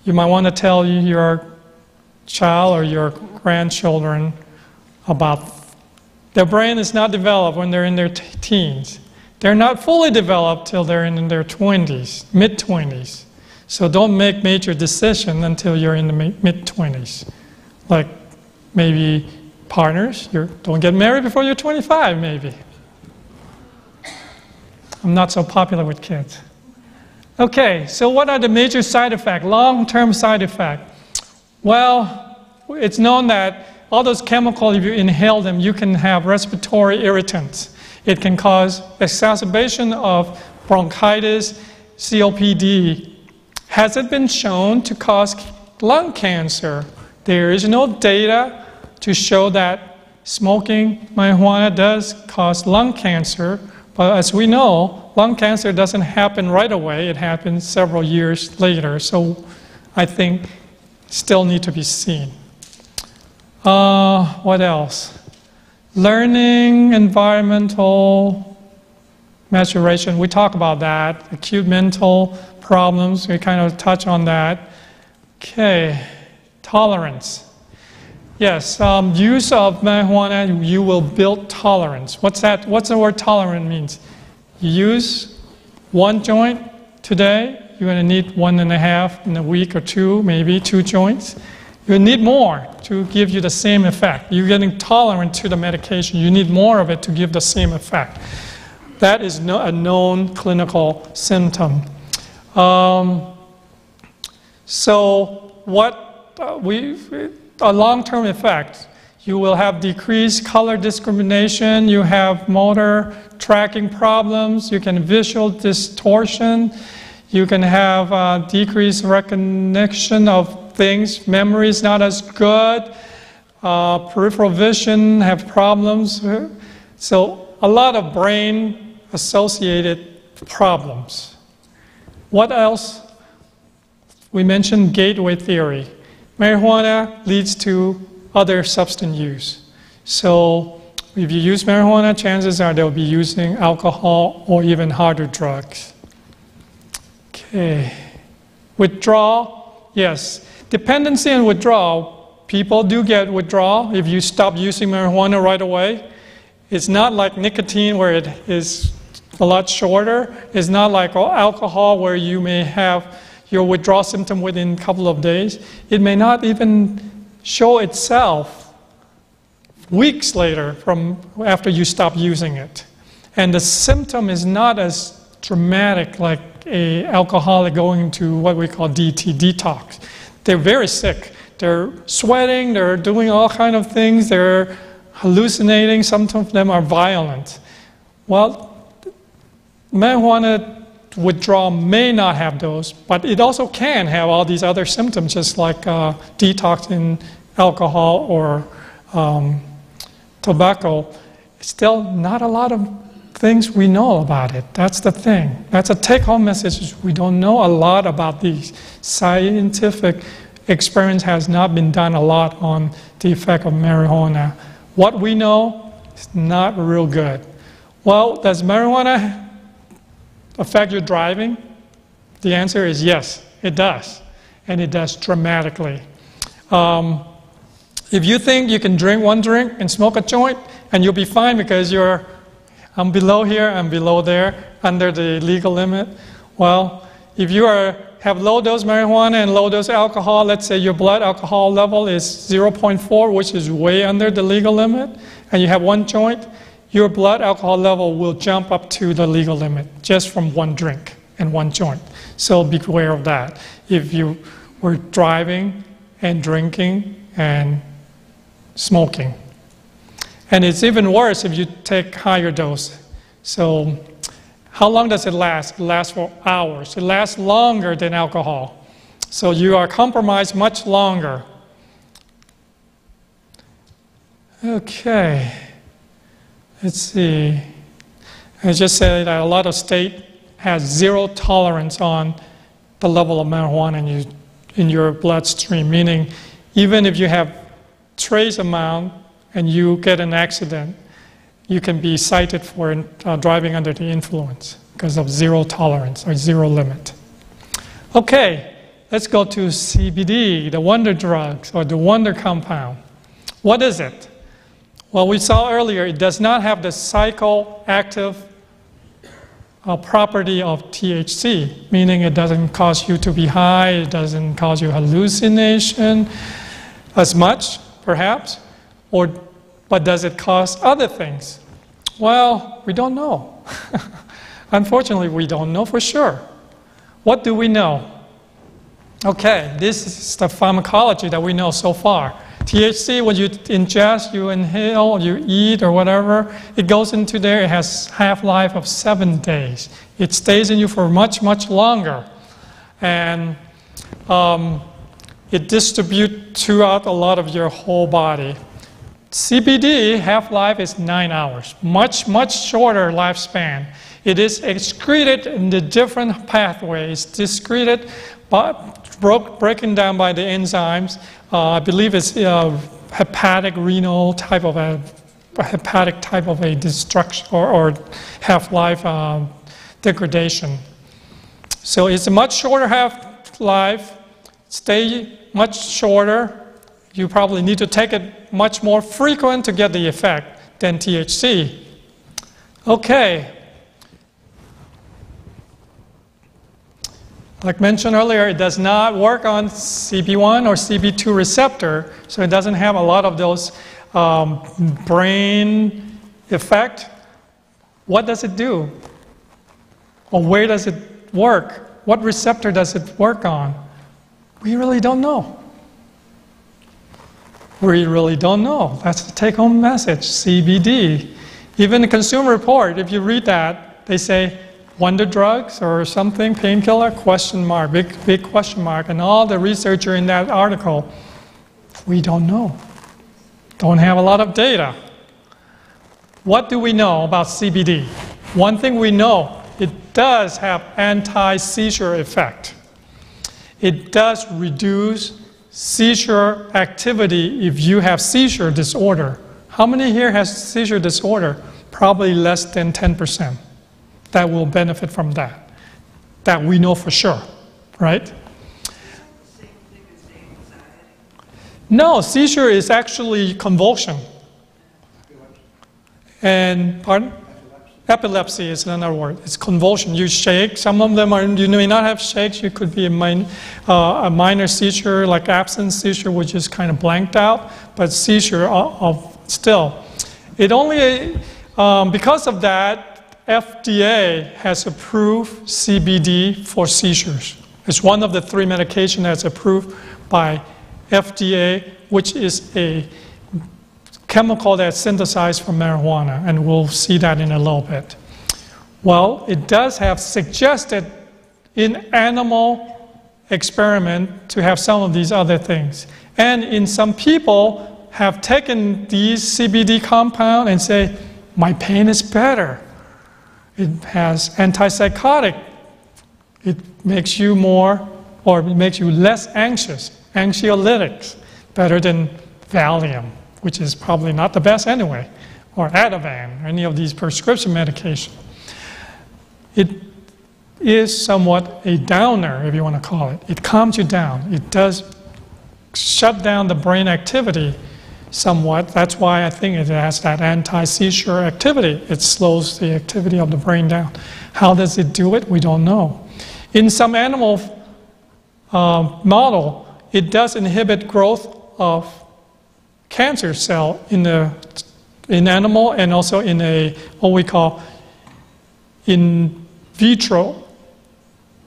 you might want to tell your child or your grandchildren about their brain is not developed when they're in their teens. They're not fully developed till they're in their 20s, mid 20s. So don't make major decisions until you're in the mid 20s. Like maybe partners, you don't get married before you're 25, maybe. I'm not so popular with kids. Okay, so what are the major side effects, long term side effects? Well, it's known that all those chemicals, if you inhale them, you can have respiratory irritants. It can cause exacerbation of bronchitis, COPD. Has it been shown to cause lung cancer? There is no data to show that smoking marijuana does cause lung cancer, but as we know, lung cancer doesn't happen right away, it happens several years later. So I think still need to be seen. Uh, what else? Learning, environmental maturation. We talk about that. Acute mental problems. We kind of touch on that. Okay, tolerance. Yes, um, use of marijuana, you will build tolerance. What's that? What's the word tolerant means? You use one joint today, you're going to need one and a half in a week or two, maybe two joints. You need more to give you the same effect. You're getting tolerant to the medication. You need more of it to give the same effect. That is no, a known clinical symptom. Um, so, what uh, we a long-term effect. You will have decreased color discrimination, you have motor tracking problems, you can visual distortion, you can have uh, decreased recognition of things, memory is not as good, uh, peripheral vision have problems. So a lot of brain associated problems. What else? We mentioned gateway theory marijuana leads to other substance use. So if you use marijuana, chances are they'll be using alcohol or even harder drugs. Okay. Withdrawal, yes. Dependency and withdrawal, people do get withdrawal if you stop using marijuana right away. It's not like nicotine where it is a lot shorter. It's not like oh, alcohol where you may have your withdrawal symptom within a couple of days. It may not even show itself weeks later from after you stop using it. And the symptom is not as dramatic like a alcoholic going to what we call DT detox. They're very sick. They're sweating. They're doing all kind of things. They're hallucinating. Some of them are violent. Well, marijuana withdrawal may not have those, but it also can have all these other symptoms, just like uh, detox in alcohol or um, tobacco. Still, not a lot of things we know about it. That's the thing. That's a take home message. We don't know a lot about these. Scientific experience has not been done a lot on the effect of marijuana. What we know is not real good. Well, does marijuana affect your driving? The answer is yes, it does. And it does dramatically. Um, if you think you can drink one drink and smoke a joint, and you'll be fine because you're, I'm below here, I'm below there, under the legal limit. Well, if you are, have low dose marijuana and low dose alcohol, let's say your blood alcohol level is 0.4, which is way under the legal limit, and you have one joint, your blood alcohol level will jump up to the legal limit just from one drink and one joint. So be aware of that. If you were driving and drinking and smoking. And it's even worse if you take higher dose. So how long does it last? It lasts for hours. It lasts longer than alcohol. So you are compromised much longer. Okay. Let's see. I just said that a lot of state has zero tolerance on the level of marijuana in, in your bloodstream, meaning even if you have trace amount and you get an accident, you can be cited for uh, driving under the influence because of zero tolerance or zero limit. Okay, let's go to CBD, the wonder drugs or the wonder compound. What is it? Well, we saw earlier it does not have the psychoactive uh, property of THC, meaning it doesn't cause you to be high, it doesn't cause you hallucination as much, perhaps, or but does it cause other things? Well, we don't know. Unfortunately, we don't know for sure. What do we know? Okay, this is the pharmacology that we know so far. THC, when you ingest, you inhale, you eat, or whatever, it goes into there. It has half-life of seven days. It stays in you for much, much longer, and um, it distributes throughout a lot of your whole body. CBD half-life is nine hours, much, much shorter lifespan. It is excreted in the different pathways, discreted, but broke, broken down by the enzymes. Uh, I believe it's uh, hepatic renal type of a, a, hepatic type of a destruction or, or half-life uh, degradation. So it's a much shorter half-life, stay much shorter, you probably need to take it much more frequent to get the effect than THC. Okay. Like mentioned earlier, it does not work on CB1 or CB2 receptor, so it doesn't have a lot of those um, brain effect. What does it do? Or where does it work? What receptor does it work on? We really don't know. We really don't know. That's the take home message CBD. Even the consumer report, if you read that, they say wonder drugs or something, painkiller, question mark, big, big question mark. And all the researcher in that article, we don't know. Don't have a lot of data. What do we know about CBD? One thing we know, it does have anti-seizure effect. It does reduce seizure activity if you have seizure disorder. How many here has seizure disorder? Probably less than 10% that will benefit from that. That we know for sure, right? No, seizure is actually convulsion. And pardon? Epilepsy is another word. It's convulsion. You shake. Some of them are, you may not have shakes. You could be a, min, uh, a minor seizure, like absence seizure, which is kind of blanked out, but seizure of, of still. It only, um, because of that, FDA has approved CBD for seizures. It's one of the three medications that's approved by FDA, which is a chemical that's synthesized from marijuana, and we'll see that in a little bit. Well, it does have suggested in animal experiment to have some of these other things. And in some people have taken these CBD compound and say, my pain is better. It has antipsychotic. It makes you more, or it makes you less anxious. Anxiolytics, better than Valium, which is probably not the best anyway, or Ativan, or any of these prescription medications. It is somewhat a downer, if you want to call it. It calms you down. It does shut down the brain activity somewhat. That's why I think it has that anti seizure activity. It slows the activity of the brain down. How does it do it? We don't know. In some animal uh, model, it does inhibit growth of cancer cell in the in animal and also in a what we call in vitro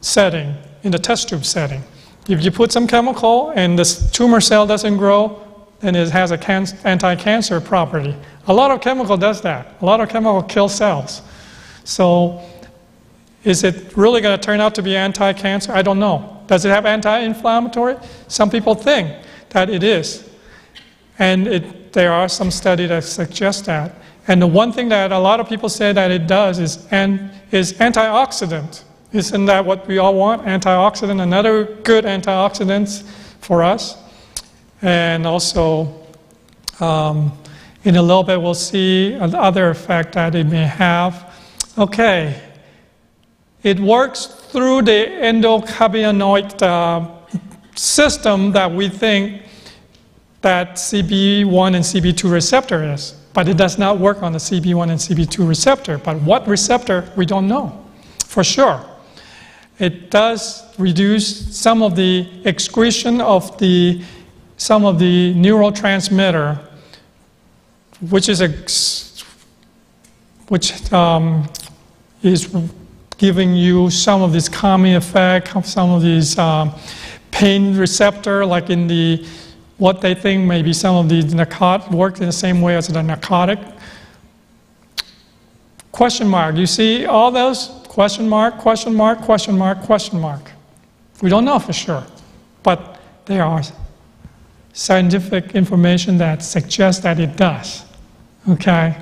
setting, in the test tube setting. If you put some chemical and the tumor cell doesn't grow, then it has a can- anti-cancer property. A lot of chemical does that. A lot of chemical kills cells. So is it really going to turn out to be anti-cancer? I don't know. Does it have anti-inflammatory? Some people think that it is. And it, there are some studies that suggest that. And the one thing that a lot of people say that it does is, and, is antioxidant. Isn't that what we all want? Antioxidant, another good antioxidants for us. And also, um, in a little bit, we'll see another effect that it may have. Okay, it works through the endocannabinoid uh, system that we think that CB1 and CB2 receptor is, but it does not work on the CB1 and CB2 receptor. But what receptor, we don't know for sure. It does reduce some of the excretion of the some of the neurotransmitter, which is a which um, is giving you some of this calming effect, some of these um, pain receptor, like in the what they think maybe some of the narcotic work in the same way as the narcotic. Question mark. You see all those? Question mark, question mark, question mark, question mark. We don't know for sure, but they are scientific information that suggests that it does. Okay?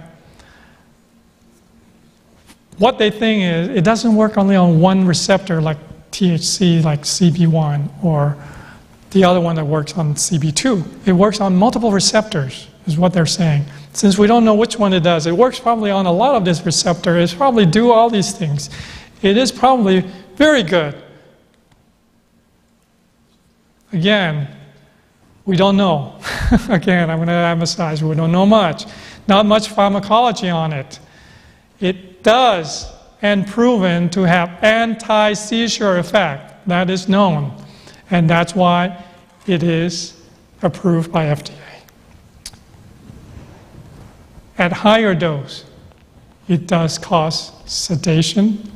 What they think is it doesn't work only on one receptor like THC, like CB1, or the other one that works on CB2. It works on multiple receptors, is what they're saying. Since we don't know which one it does, it works probably on a lot of this receptor. It's probably do all these things. It is probably very good. Again, we don't know. Again, I'm going to emphasize we don't know much. Not much pharmacology on it. It does and proven to have anti-seizure effect. That is known. And that's why it is approved by FDA. At higher dose, it does cause sedation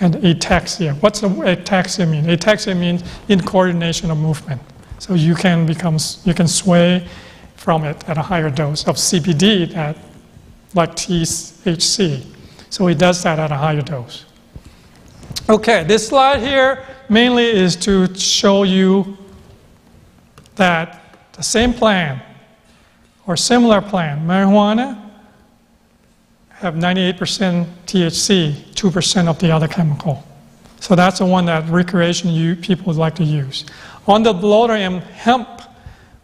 and ataxia. What's ataxia mean? Ataxia means incoordination of movement. So you can become, you can sway from it at a higher dose of CBD that, like THC. So it does that at a higher dose. Okay, this slide here mainly is to show you that the same plan or similar plan, marijuana, have 98% THC, 2% of the other chemical. So that's the one that recreation you, people would like to use. On the bloater hemp,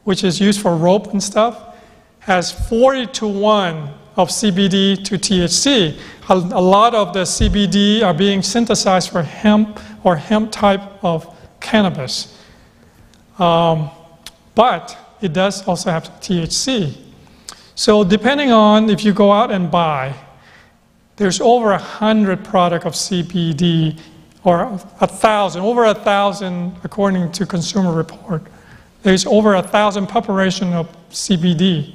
which is used for rope and stuff, has 40 to 1 of CBD to THC. A, a lot of the CBD are being synthesized for hemp or hemp type of cannabis. Um, but it does also have THC. So depending on if you go out and buy, there's over a hundred product of CBD or a thousand, over a thousand according to Consumer Report. There's over a thousand preparation of CBD.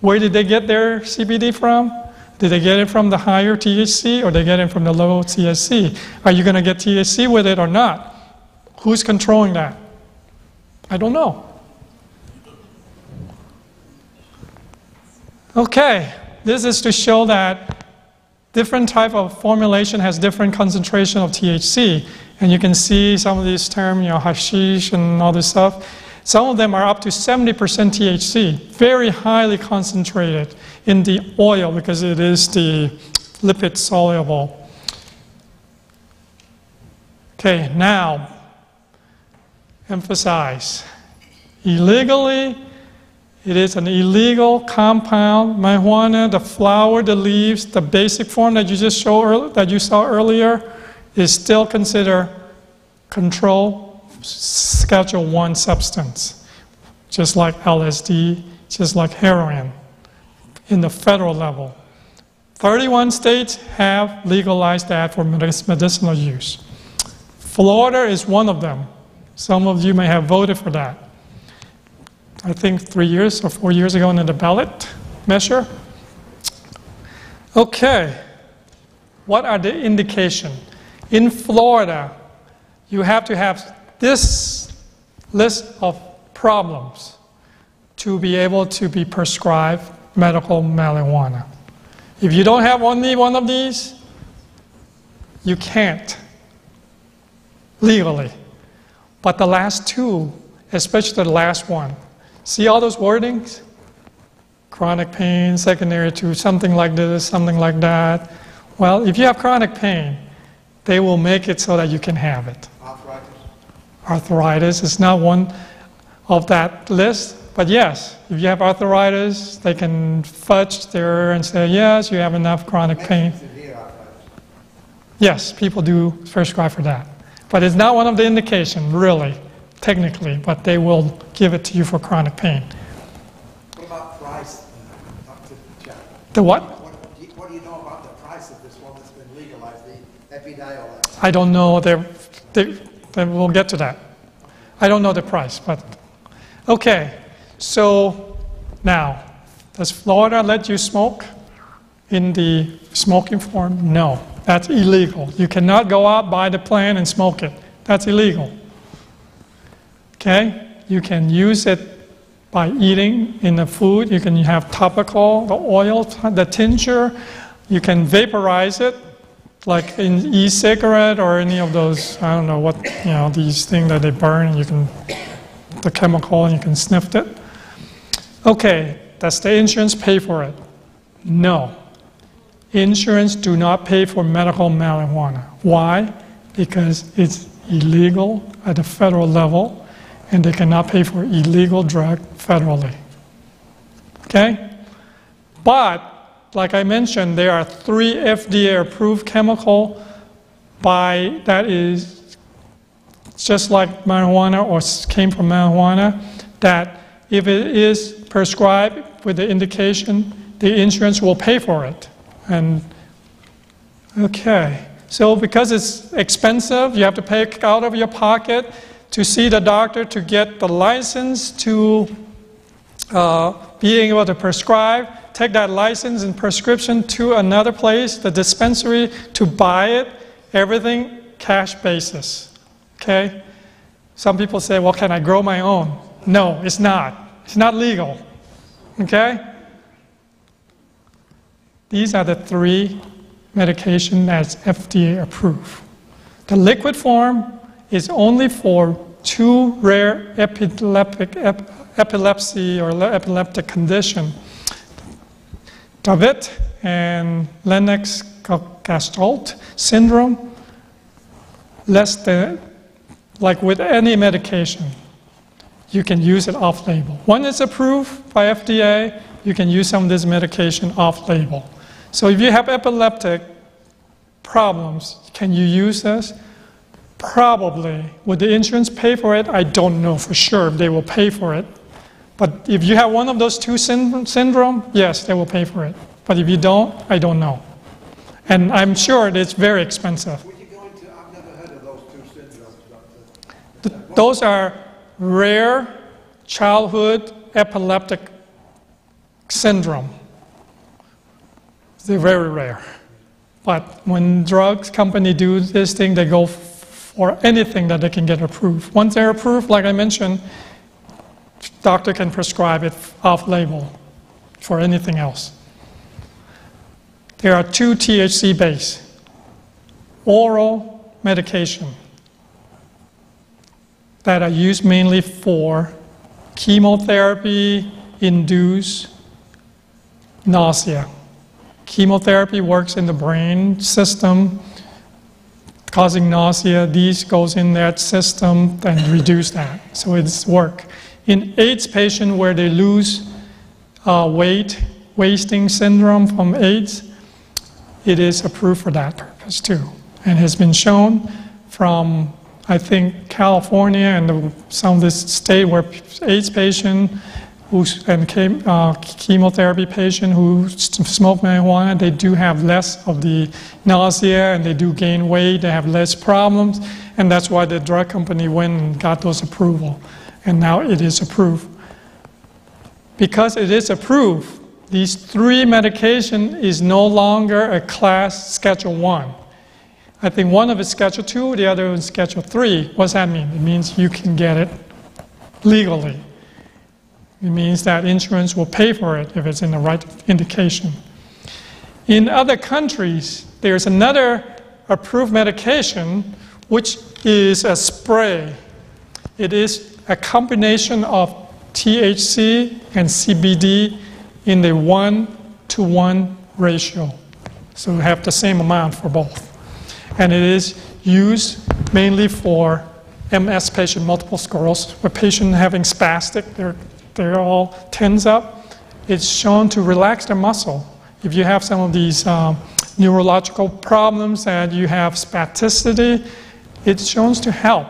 Where did they get their CBD from? Did they get it from the higher THC or they get it from the low THC? Are you going to get THC with it or not? Who's controlling that? I don't know. Okay, this is to show that different type of formulation has different concentration of THC. And you can see some of these terms, you know, hashish and all this stuff. Some of them are up to 70% THC, very highly concentrated in the oil because it is the lipid soluble. Okay, now emphasize illegally it is an illegal compound marijuana the flower the leaves the basic form that you just showed that you saw earlier is still considered control schedule 1 substance just like lsd just like heroin in the federal level. 31 states have legalized that for medicinal use. Florida is one of them. Some of you may have voted for that. I think three years or four years ago in the ballot measure. Okay, what are the indication? In Florida, you have to have this list of problems to be able to be prescribed medical marijuana. If you don't have only one of these, you can't legally. But the last two, especially the last one, see all those wordings? Chronic pain, secondary to something like this, something like that. Well, if you have chronic pain, they will make it so that you can have it. Arthritis. Arthritis is not one of that list, but yes, if you have arthritis, they can fudge there and say, yes, you have enough chronic pain. Yes, people do prescribe for that. But it's not one of the indication, really, technically, but they will give it to you for chronic pain. What about price, uh, Dr. Chang? The what? What do you- what do you know about the price of this one that's been legalized, the Epidiolex? I don't know. They, they, they, we'll get to that. I don't know the price, but okay. So now, does Florida let you smoke in the smoking form? No, that's illegal. You cannot go out, buy the plant, and smoke it. That's illegal. Okay? You can use it by eating in the food. You can have topical, the oil, the tincture. You can vaporize it, like in e-cigarette or any of those. I don't know what you know these things that they burn. You can the chemical and you can sniff it. Okay, does the insurance pay for it? No. Insurance do not pay for medical marijuana. Why? Because it's illegal at the federal level and they cannot pay for illegal drug federally. Okay? But like I mentioned, there are three FDA approved chemical by that is just like marijuana or came from marijuana that if it is prescribed with the indication, the insurance will pay for it. And okay, so because it's expensive, you have to pay out of your pocket to see the doctor to get the license to uh, being able to prescribe, take that license and prescription to another place, the dispensary, to buy it, everything cash basis. Okay? Some people say, well, can I grow my own? No, it's not. It's not legal. Okay? These are the three medication that's FDA approved. The liquid form is only for two rare epileptic, ep, epilepsy or epileptic condition. Dravet and Lennox-Gastaut syndrome, less than, like with any medication, you can use it off-label. When it's approved by FDA, you can use some of this medication off-label. So if you have epileptic problems, can you use this? Probably. Would the insurance pay for it? I don't know for sure if they will pay for it. But if you have one of those two syn- syndrome, yes, they will pay for it. But if you don't, I don't know. And I'm sure it's very expensive. Would you go into, I've never heard of those two syndromes, Doctor. Th- those are rare childhood epileptic syndrome. they're very rare. But when drugs company do this thing, they go for anything that they can get approved. Once they're approved, like I mentioned, doctor can prescribe it off-label for anything else. There are two THC based oral medication that are used mainly for chemotherapy induced nausea. Chemotherapy works in the brain system, causing nausea. These goes in that system and reduce that. So it's work. In AIDS patient where they lose uh, weight, wasting syndrome from AIDS, it is approved for that purpose too, and has been shown from I think California and some of the state where AIDS patient who's, and chem, uh, chemotherapy patient who smoke marijuana, they do have less of the nausea and they do gain weight, they have less problems, and that's why the drug company went and got those approval, and now it is approved. Because it is approved, these three medication is no longer a class Schedule One. I think one of it's Schedule Two, the other is Schedule Three. What's that mean? It means you can get it legally. It means that insurance will pay for it if it's in the right indication. In other countries, there's another approved medication which is a spray. It is a combination of THC and CBD in the one to one ratio. So we have the same amount for both. And it is used mainly for MS patient, multiple sclerosis, where patient having spastic, they're all tense up. It's shown to relax the muscle. If you have some of these um, neurological problems and you have spasticity, it's shown to help.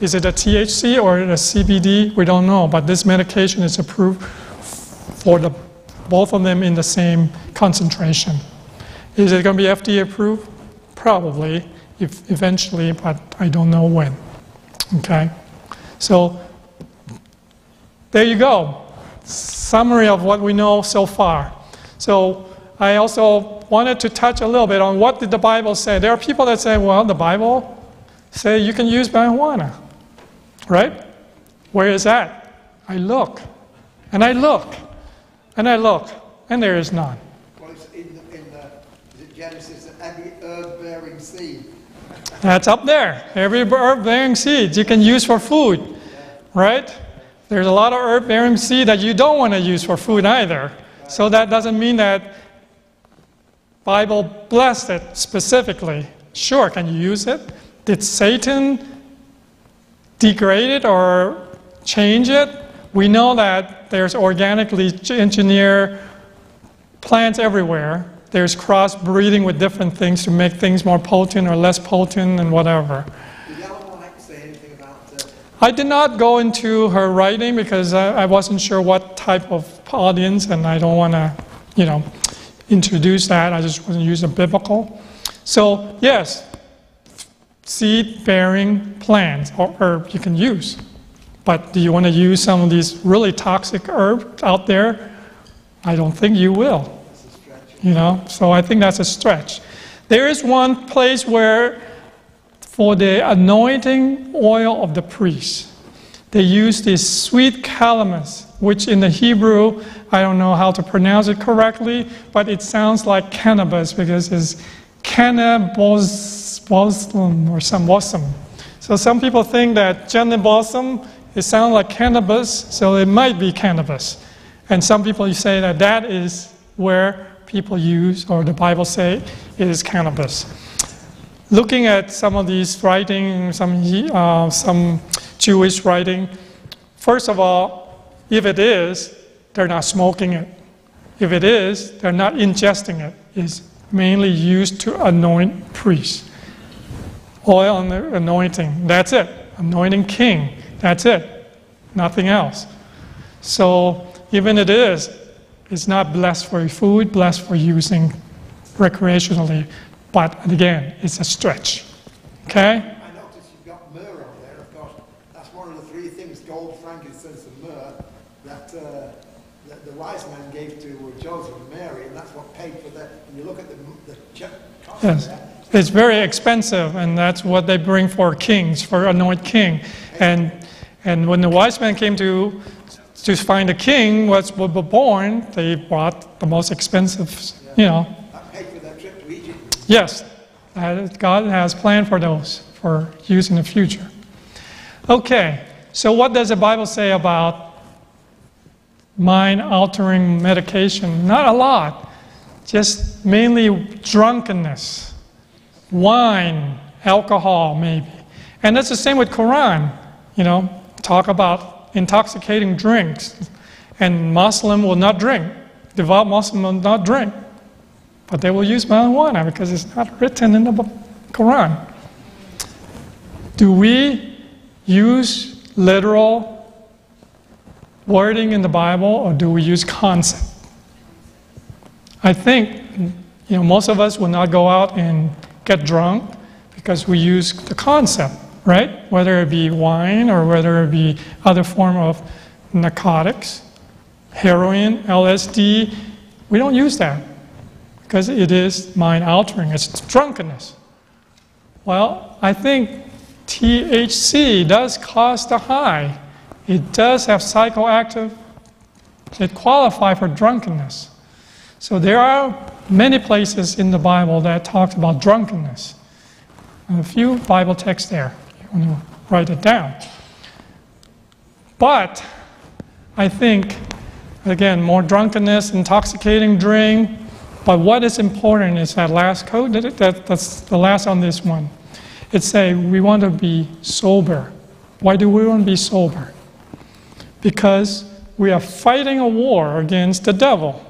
Is it a THC or a CBD? We don't know, but this medication is approved for the, both of them in the same concentration. Is it going to be FDA approved? Probably, if eventually, but I don't know when. Okay? So, there you go. Summary of what we know so far. So, I also wanted to touch a little bit on what did the Bible say. There are people that say, well, the Bible say you can use marijuana. Right? Where is that? I look. And I look. And I look. And there is none. Well, it's in the, in the, is it Genesis, every herb bearing seed. That's up there. Every herb bearing seeds you can use for food, right? There's a lot of herb bearing seed that you don't want to use for food either. So that doesn't mean that Bible blessed it specifically. Sure, can you use it? Did Satan degrade it or change it? We know that there's organically engineered plants everywhere. There's crossbreeding with different things to make things more potent or less potent and whatever. Did Ellen White say anything about, uh, I did not go into her writing because I, I wasn't sure what type of audience, and I don't want to, you know, introduce that. I just want to use a biblical. So yes, seed-bearing plants or herb you can use, but do you want to use some of these really toxic herbs out there? I don't think you will. that's a stretch. You know, so I think that's a stretch. There is one place where, for the anointing oil of the priest, they use this sweet calamus, which in the Hebrew, I don't know how to pronounce it correctly, but it sounds like cannabis because it's cannabosum or some bosom. So some people think that cannabosum, it sounds like cannabis, so it might be cannabis. And some people say that that is where people use, or the Bible say, it is cannabis. Looking at some of these writing, some, uh, some Jewish writing, first of all, if it is, they're not smoking it. If it is, they're not ingesting it. It's mainly used to anoint priests. Oil on the anointing, that's it. Anointing king, that's it. Nothing else. So even it is, it's not blessed for food, blessed for using recreationally. But again, it's a stretch. Okay? I noticed you've got myrrh on there, of course. That's one of the three things, gold, frankincense and myrrh, that uh, the, the wise men gave to Joseph and Mary, and that's what paid for that. When you look at the, the cost Yes. that, It's very expensive, and that's what they bring for kings, for anoint king. And, and when the wise men came to, to find a king was, was born, they brought the most expensive, you know. that paid for that trip to Egypt. Yes, uh, God has planned for those, for use in the future. Okay, so what does the Bible say about mind-altering medication? Not a lot, just mainly drunkenness wine, alcohol, maybe. And that's the same with Quran. You know, talk about intoxicating drinks. And Muslim will not drink. Devout Muslim will not drink. But they will use marijuana because it's not written in the Quran. Do we use literal wording in the Bible or do we use concept? I think you know, most of us will not go out and get drunk because we use the concept, right? Whether it be wine or whether it be other form of narcotics, heroin, LSD, we don't use that because it is mind altering. It's drunkenness. Well, I think THC does cause the high. It does have psychoactive. It qualify for drunkenness. So there are many places in the Bible that talks about drunkenness. A few Bible texts there. You want to write it down. But I think, again, more drunkenness, intoxicating drink. But what is important is that last code. That, that, that's the last on this one. It say we want to be sober. Why do we want to be sober? Because we are fighting a war against the devil.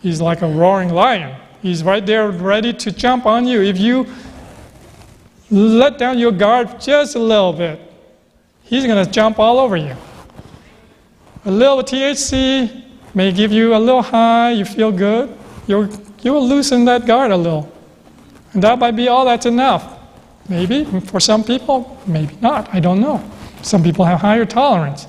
He's like a roaring lion. He's right there ready to jump on you. If you let down your guard just a little bit, he's going to jump all over you. A little THC may give you a little high, you feel good. You'll, you'll loosen that guard a little. And that might be all that's enough. Maybe for some people, maybe not. I don't know. Some people have higher tolerance.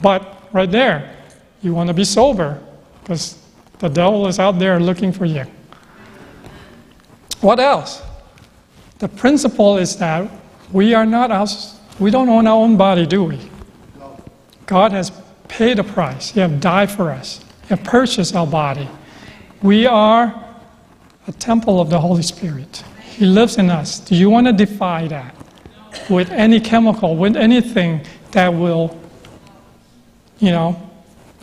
But right there, you want to be sober because the devil is out there looking for you. What else? The principle is that we are not us, we don't own our own body, do we? God has paid a price. He has died for us. He has purchased our body. We are a temple of the Holy Spirit. He lives in us. Do you want to defy that with any chemical, with anything that will, you know,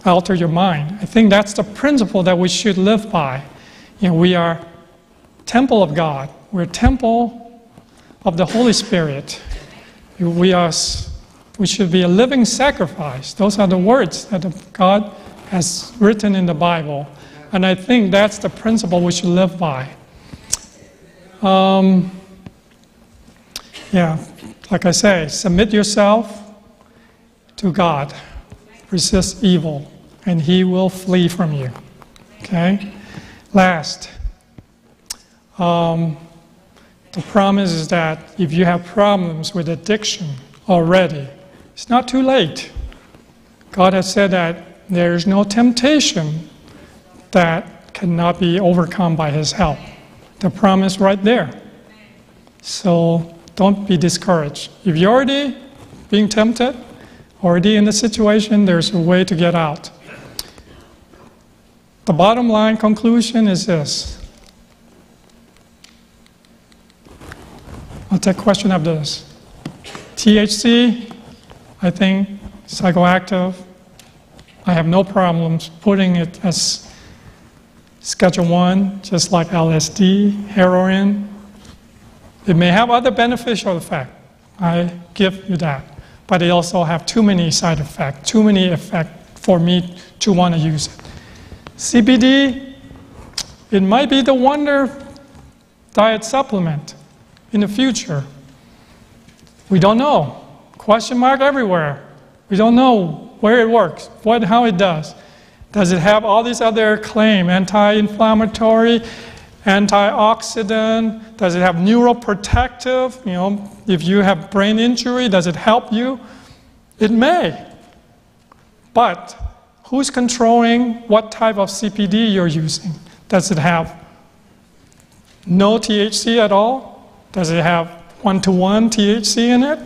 alter your mind? I think that's the principle that we should live by. You know, we are temple of God. We're temple of the Holy Spirit. We are we should be a living sacrifice. Those are the words that God has written in the Bible. And I think that's the principle we should live by. Um, yeah, like I say, submit yourself to God, resist evil, and He will flee from you. Okay? Last, um, the promise is that if you have problems with addiction already, it's not too late. God has said that there is no temptation that cannot be overcome by His help. The promise right there. So don't be discouraged. If you're already being tempted, already in the situation, there's a way to get out. The bottom line conclusion is this. I'll take question after this. THC, I think, psychoactive. I have no problems putting it as Schedule 1, just like LSD, heroin. It may have other beneficial effects. I give you that. But it also have too many side effects, too many effects for me to want to use it. CBD, it might be the wonder diet supplement in the future. We don't know. Question mark everywhere. We don't know where it works, what, how it does. Does it have all these other claims, anti-inflammatory, antioxidant? Does it have neuroprotective? You know, if you have brain injury, does it help you? It may. But Who's controlling what type of CBD you're using? Does it have no THC at all? Does it have one to one THC in it?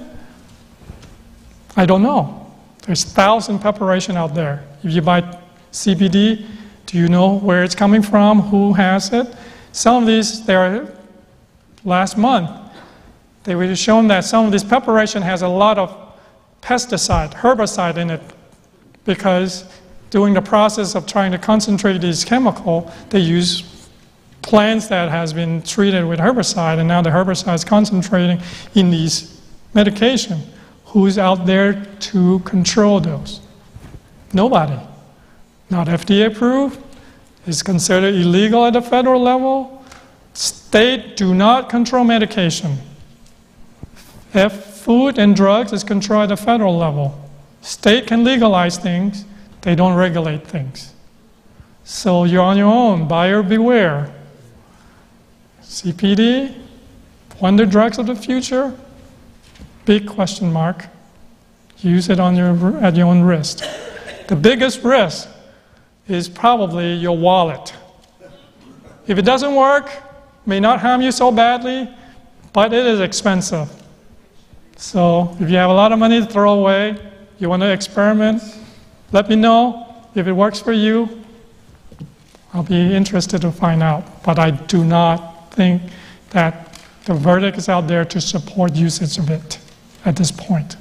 I don't know. There's thousand preparation out there. If you buy CBD, do you know where it's coming from? Who has it? Some of these, there last month, they were shown that some of this preparation has a lot of pesticide, herbicide in it, because during the process of trying to concentrate this chemical, they use plants that has been treated with herbicide, and now the herbicide is concentrating in these medication. Who's out there to control those? Nobody. Not FDA approved. It's considered illegal at the federal level. State do not control medication. If food and drugs is controlled at the federal level, state can legalize things, they don't regulate things. So you're on your own, buyer beware. CBD, wonder drugs of the future, big question mark. Use it on your, at your own risk. The biggest risk is probably your wallet. If it doesn't work, may not harm you so badly, but it is expensive. So if you have a lot of money to throw away, you want to experiment, let me know. If it works for you, I'll be interested to find out. But I do not think that the verdict is out there to support usage of it at this point.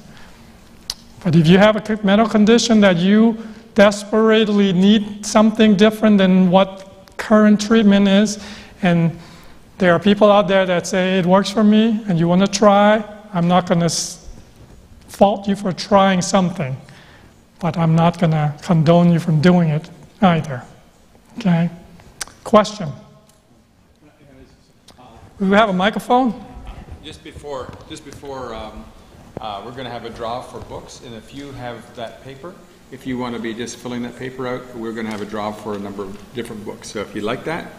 But if you have a medical condition that you desperately need something different than what current treatment is, and there are people out there that say it works for me and you want to try, I'm not going to fault you for trying something, but I'm not going to condone you from doing it either. Okay? Question? Do we have a microphone? Just before, just before, um, uh, we're gonna have a draw for books, and if you have that paper, if you want to be just filling that paper out, we're gonna have a draw for a number of different books. So if you like that,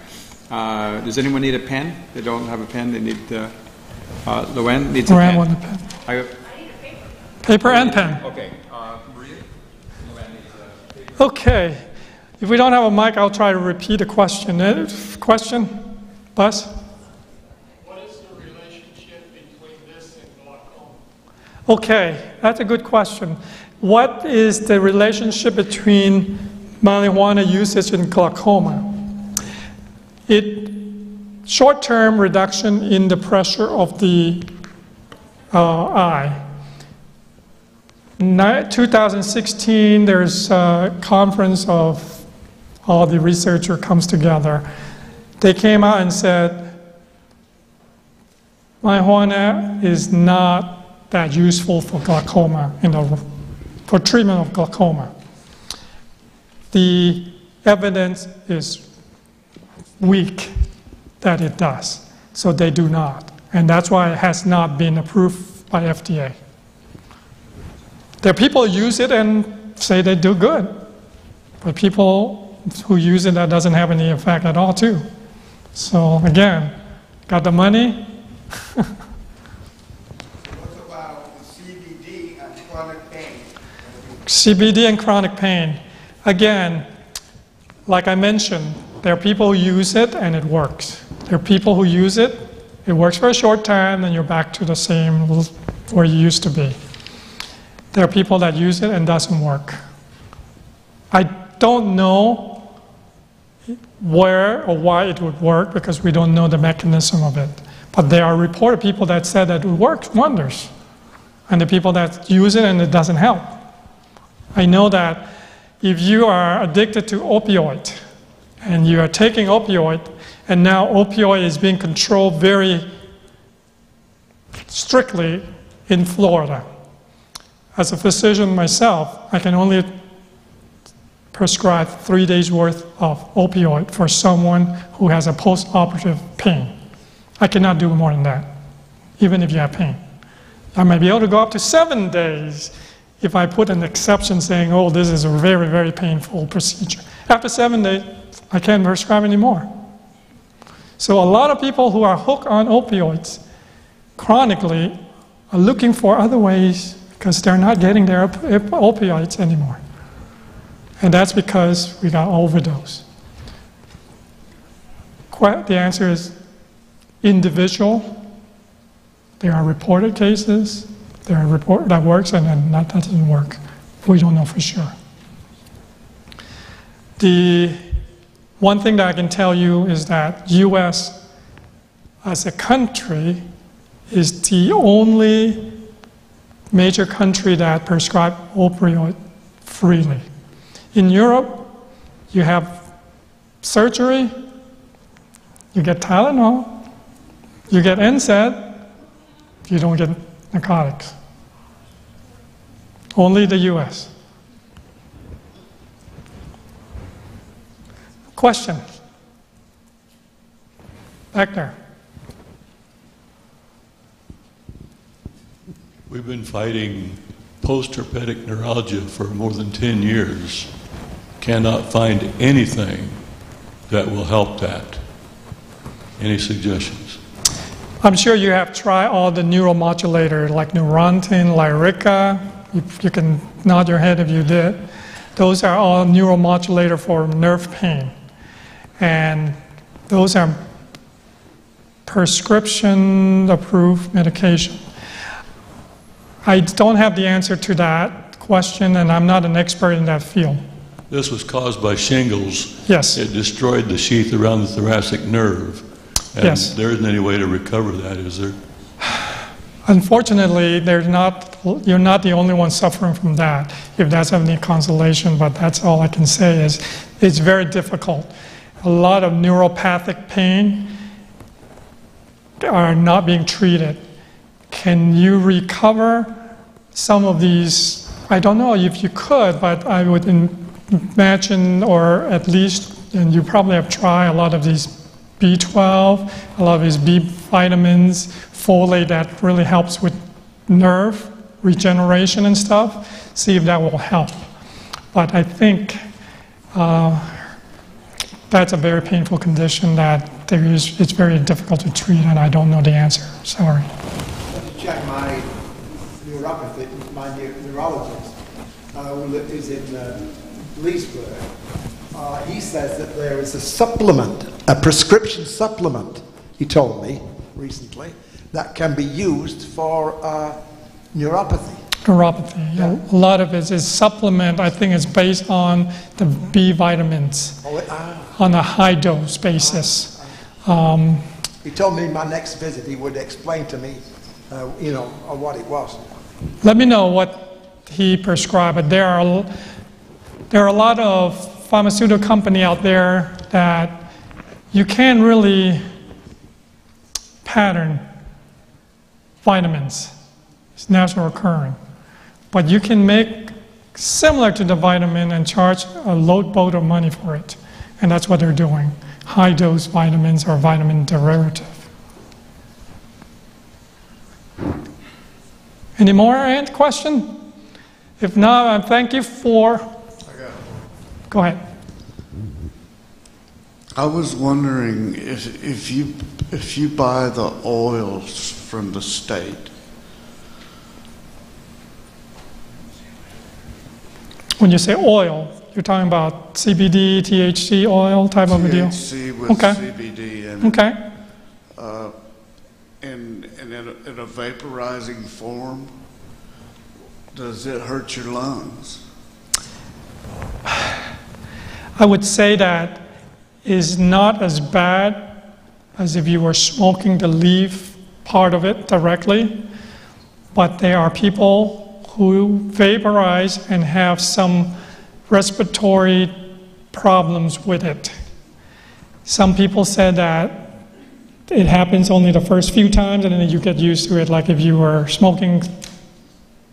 uh, does anyone need a pen? They don't have a pen, they need, uh, uh, Luann needs a Moran pen. want a pen. I- Paper and pen. Okay, uh, Maria? Luann needs a paper. Okay. If we don't have a mic, I'll try to repeat the question. Uh, Question? Buzz? What is the relationship between this and glaucoma? Okay, that's a good question. What is the relationship between marijuana usage and glaucoma? It short-term reduction in the pressure of the uh, eye. Ni- 2016, there's a conference of all the researcher comes together. They came out and said marijuana is not that useful for glaucoma, in the, for treatment of glaucoma. The evidence is weak that it does, so they do not. And that's why it has not been approved by FDA. There are people who use it and say they do good, but people who use it that doesn't have any effect at all too. So again, got the money, What about the CBD and chronic pain? CBD and chronic pain. Again, like I mentioned, there are people who use it and it works. There are people who use it, it works for a short time, and you're back to the same where you used to be. There are people that use it and doesn't work. I don't know where or why it would work because we don't know the mechanism of it. But there are reported people that said that it works wonders, and the people that use it and it doesn't help. I know that if you are addicted to opioid and you are taking opioid, and now opioid is being controlled very strictly in Florida. As a physician myself, I can only prescribe three days worth of opioid for someone who has a post-operative pain. I cannot do more than that, even if you have pain. I may be able to go up to seven days if I put an exception saying, oh, this is a very, very painful procedure. After seven days, I can't prescribe anymore. So a lot of people who are hooked on opioids chronically are looking for other ways because they're not getting their op- opioids anymore. And that's because we got overdose. Que- The answer is individual. There are reported cases, there are report that works and then that doesn't work. We don't know for sure. The one thing that I can tell you is that US as a country is the only major country that prescribe opioid freely. In Europe, you have surgery, you get Tylenol, you get NSAID, you don't get narcotics. Only the US. Question? Back there. We've been fighting post-herpetic neuralgia for more than 10 years. Cannot find anything that will help that. Any suggestions? I'm sure you have tried all the neuromodulator like Neurontin, Lyrica. You, you can nod your head if you did. Those are all neuromodulator for nerve pain. And those are prescription approved medication. I don't have the answer to that question, and I'm not an expert in that field. This was caused by shingles. Yes. It destroyed the sheath around the thoracic nerve. And Yes. there isn't any way to recover that, is there? Unfortunately, they're not, you're not the only one suffering from that, if that's any consolation, but that's all I can say is it's very difficult. A lot of neuropathic pain are not being treated. Can you recover some of these? I don't know if you could, but I would imagine, or at least, and you probably have tried a lot of these B12, a lot of these B vitamins, folate that really helps with nerve regeneration and stuff. See if that will help. But I think uh, that's a very painful condition that there is, it's very difficult to treat, and I don't know the answer. Sorry. to check my neuropathy, my neu- neurologist, uh, who li- in uh, Leesburg. Uh, he says that there is a supplement, a prescription supplement, he told me recently, that can be used for uh, neuropathy. Neuropathy. Yeah. A lot of it is supplement. I think it's based on the B vitamins Oh, it- ah. on a high dose basis. Um, He told me my next visit he would explain to me, uh, you know, uh, what it was. let me know what he prescribed. But there are there are a lot of pharmaceutical company out there that you can't really pattern vitamins. It's natural occurring. But you can make similar to the vitamin and charge a load boat of money for it. And that's what they're doing. High dose vitamins or vitamin derivative. Any more Ant, question? If not, I thank you for. Go ahead. I was wondering if, if you if you buy the oils from the state, When you say oil, you're talking about CBD, THC oil type of a deal? THC with Okay. CBD in it, Okay. uh, in, in, a, in a vaporizing form, does it hurt your lungs? I would say that is not as bad as if you were smoking the leaf part of it directly, but there are people who vaporize and have some respiratory problems with it. Some people said that it happens only the first few times and then you get used to it, like if you were smoking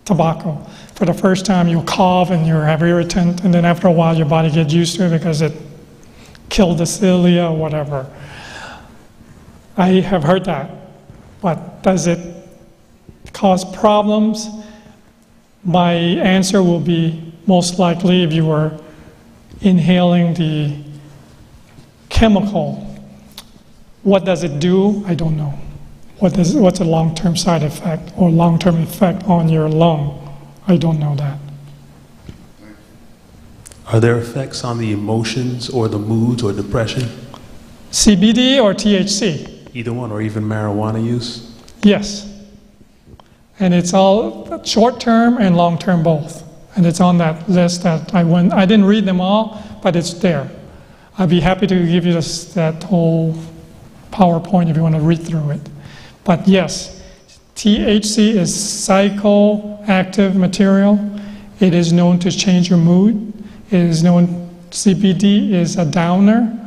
tobacco. For the first time, you cough and you have irritant, and then after a while, your body gets used to it because it killed the cilia or whatever. I have heard that, but does it cause problems? My answer will be most likely if you were inhaling the chemical. What does it do? I don't know. What does, what's a long term side effect or long term effect on your lung? I don't know that. Are there effects on the emotions or the moods or depression? CBD or THC? Either one, or even marijuana use? Yes. And it's all short term and long term both. And it's on that list that I went, I didn't read them all, but it's there. I'd be happy to give you this, that whole PowerPoint if you want to read through it. But yes, THC is psychoactive material. It is known to change your mood. It is known, CBD is a downer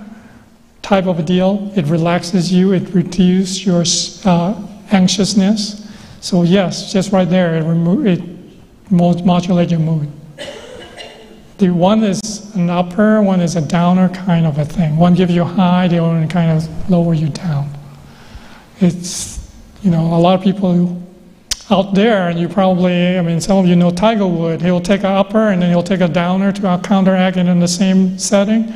type of a deal. It relaxes you, it reduces your uh, anxiousness. So yes, just right there, it, remo- it modulates your mood. The one is an upper, one is a downer kind of a thing. One gives you high, the other kind of lower you down. It's, you know, a lot of people out there, and you probably, I mean, some of you know Tiger Wood. He'll take an upper and then he'll take a downer to counteract it in the same setting.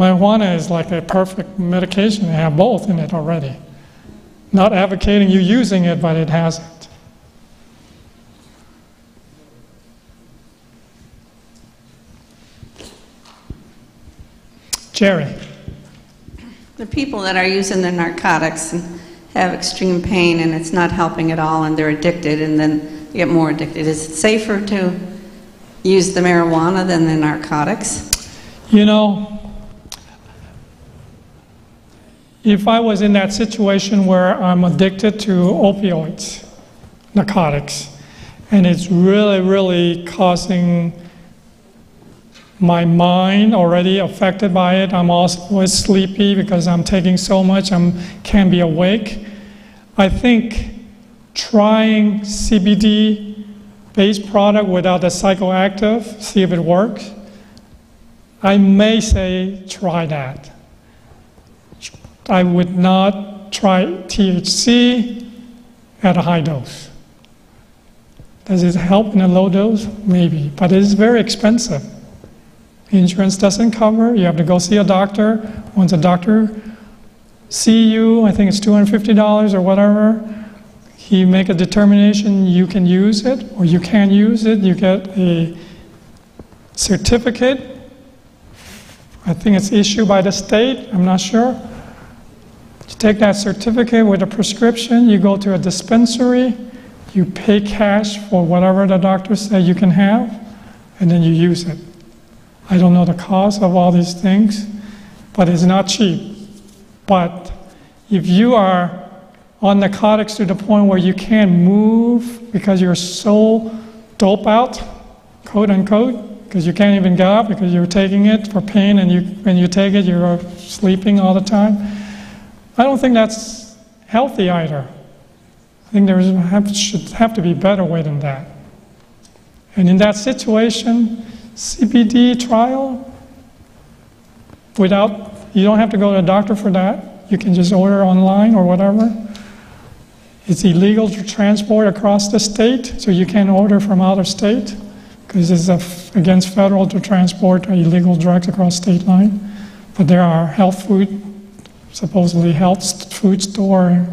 Marijuana is like a perfect medication. They have both in it already. Not advocating you using it, but it has it. Jerry. The people that are using the narcotics and have extreme pain and it's not helping at all and they're addicted and then get more addicted. Is it safer to use the marijuana than the narcotics? You know, if I was in that situation where I'm addicted to opioids, narcotics, and it's really, really causing my mind already affected by it. I'm always sleepy because I'm taking so much. I can't be awake. I think trying CBD based product without the psychoactive, see if it works. I may say try that. I would not try THC at a high dose. Does it help in a low dose? Maybe, but it is very expensive. Insurance doesn't cover. You have to go see a doctor. Once a doctor see you, I think it's $250 or whatever, he make a determination you can use it or you can't use it. You get a certificate. I think it's issued by the state. I'm not sure. You take that certificate with a prescription. You go to a dispensary. You pay cash for whatever the doctor said you can have, and then you use it. I don't know the cost of all these things, but it's not cheap. But if you are on narcotics to the point where you can't move because you're so dope out, quote unquote, because you can't even get up because you're taking it for pain and you, when you take it, you're sleeping all the time. I don't think that's healthy either. I think there should have to be better way than that. And in that situation, CBD trial without, you don't have to go to a doctor for that. You can just order online or whatever. It's illegal to transport across the state, so you can't order from out of state because it's against federal to transport illegal drugs across state line. But there are health food, supposedly health food store,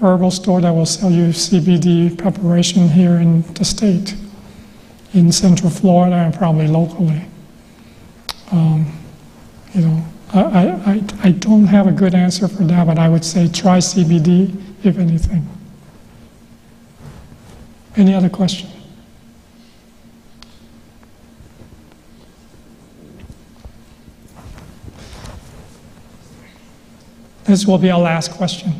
herbal store that will sell you CBD preparation here in the state in Central Florida and probably locally. Um, you know, I, I, I don't have a good answer for that, but I would say try CBD if anything. Any other question? This will be our last question.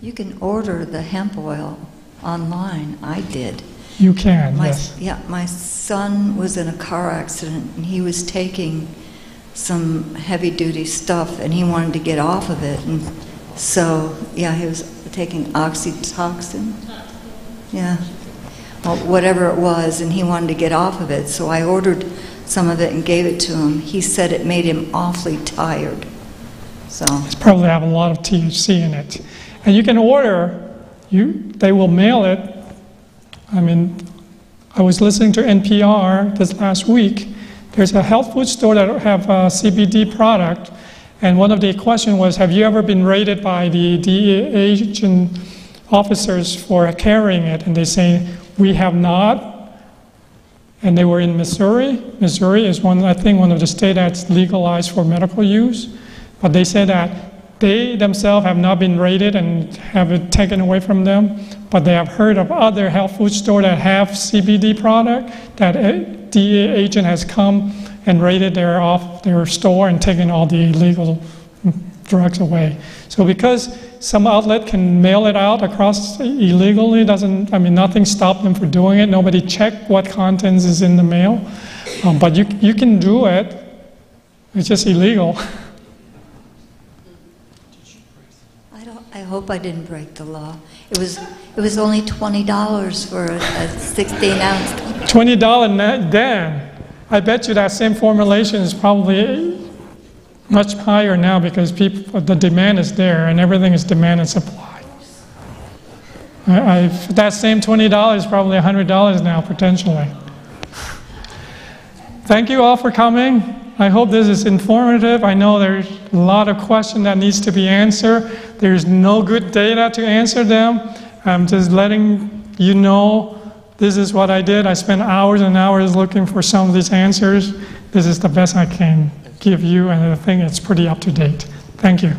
You can order the hemp oil online. I did. You can, my, yes. Yeah, my son was in a car accident and he was taking some heavy duty stuff and he wanted to get off of it. And so, yeah, he was taking oxytocin. Yeah. Well, whatever it was, and he wanted to get off of it. So I ordered some of it and gave it to him. He said it made him awfully tired. So. It's probably have a lot of THC in it. And you can order you, they will mail it. I mean, I was listening to NPR this last week. There's a health food store that have a CBD product, and one of the questions was, have you ever been rated by the DEA agent officers for carrying it? And they say, we have not. And they were in Missouri. Missouri is one, I think, one of the states that's legalized for medical use. But they say that they themselves have not been raided and have it taken away from them. But they have heard of other health food stores that have CBD product that a DEA agent has come and raided their off their store and taken all the illegal drugs away. So because some outlet can mail it out across illegally, doesn't, I mean, nothing stopped them from doing it. Nobody checked what contents is in the mail. Um, but you, you can do it. It's just illegal. I don't, I hope I didn't break the law. It was, it was only twenty dollars for a a sixteen ounce. $20 net then. I bet you that same formulation is probably much higher now because people, the demand is there and everything is demand and supply. I, I, that same $20 is probably $100 now potentially. Thank you all for coming. I hope this is informative. I know there's a lot of questions that needs to be answered. There's no good data to answer them. I'm just letting you know this is what I did. I spent hours and hours looking for some of these answers. This is the best I can give you, and I think it's pretty up to date. Thank you.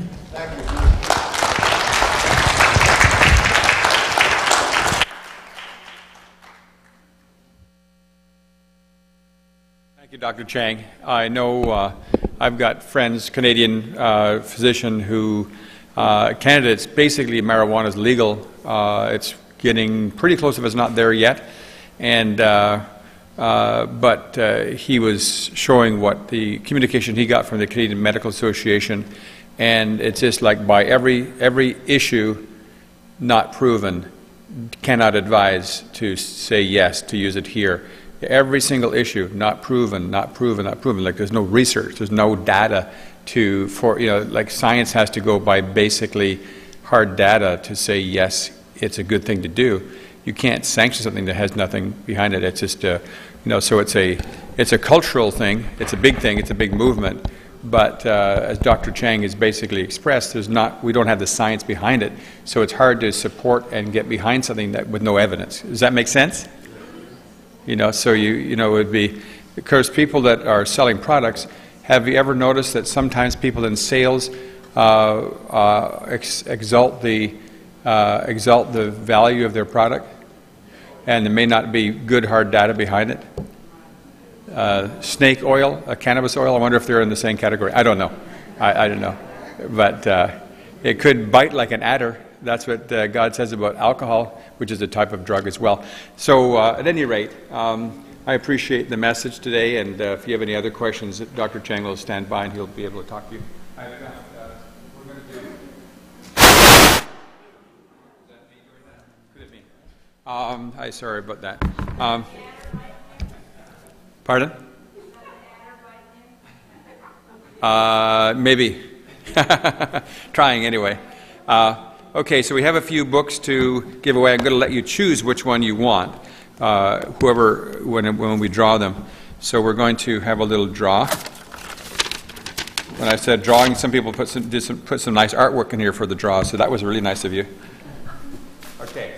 Thank you, Dr. Chang. I know uh, I've got friends, Canadian uh, physician who, uh, Canada, it's basically marijuana is legal. Uh, it's getting pretty close if it's not there yet. And, uh, but uh, he was showing what the communication he got from the Canadian Medical Association. And it's just like by every, every issue not proven, cannot advise to say yes, to use it here. Every single issue, not proven, not proven, not proven. Like there's no research, there's no data to, for, you know, like science has to go by basically hard data to say yes, it's a good thing to do. You can't sanction something that has nothing behind it. It's just, you know, so it's a, it's a cultural thing. It's a big thing. It's a big movement. But uh, as Dr. Chang has basically expressed, there's not, we don't have the science behind it. So it's hard to support and get behind something that with no evidence. Does that make sense? You know, so you, you know, it would be, because people that are selling products, have you ever noticed that sometimes people in sales uh, uh, ex exalt the, uh, exalt the value of their product? And there may not be good hard data behind it. Uh, snake oil, uh, cannabis oil, I wonder if they're in the same category. I don't know. I, I don't know. But uh, it could bite like an adder. That's what uh, God says about alcohol, which is a type of drug as well. So, uh, at any rate, um, I appreciate the message today, and uh, if you have any other questions, Dr. Chang will stand by and he'll be able to talk to you. I've got, uh, we're going to do. Is that me doing that? Could it be? Um, sorry about that. Um, pardon? Uh, maybe. Trying anyway. Uh, okay, so we have a few books to give away. I'm going to let you choose which one you want, uh, whoever, when, when we draw them. So we're going to have a little draw. When I said drawing, some people put some, did some, put some nice artwork in here for the draw, so that was really nice of you. Okay,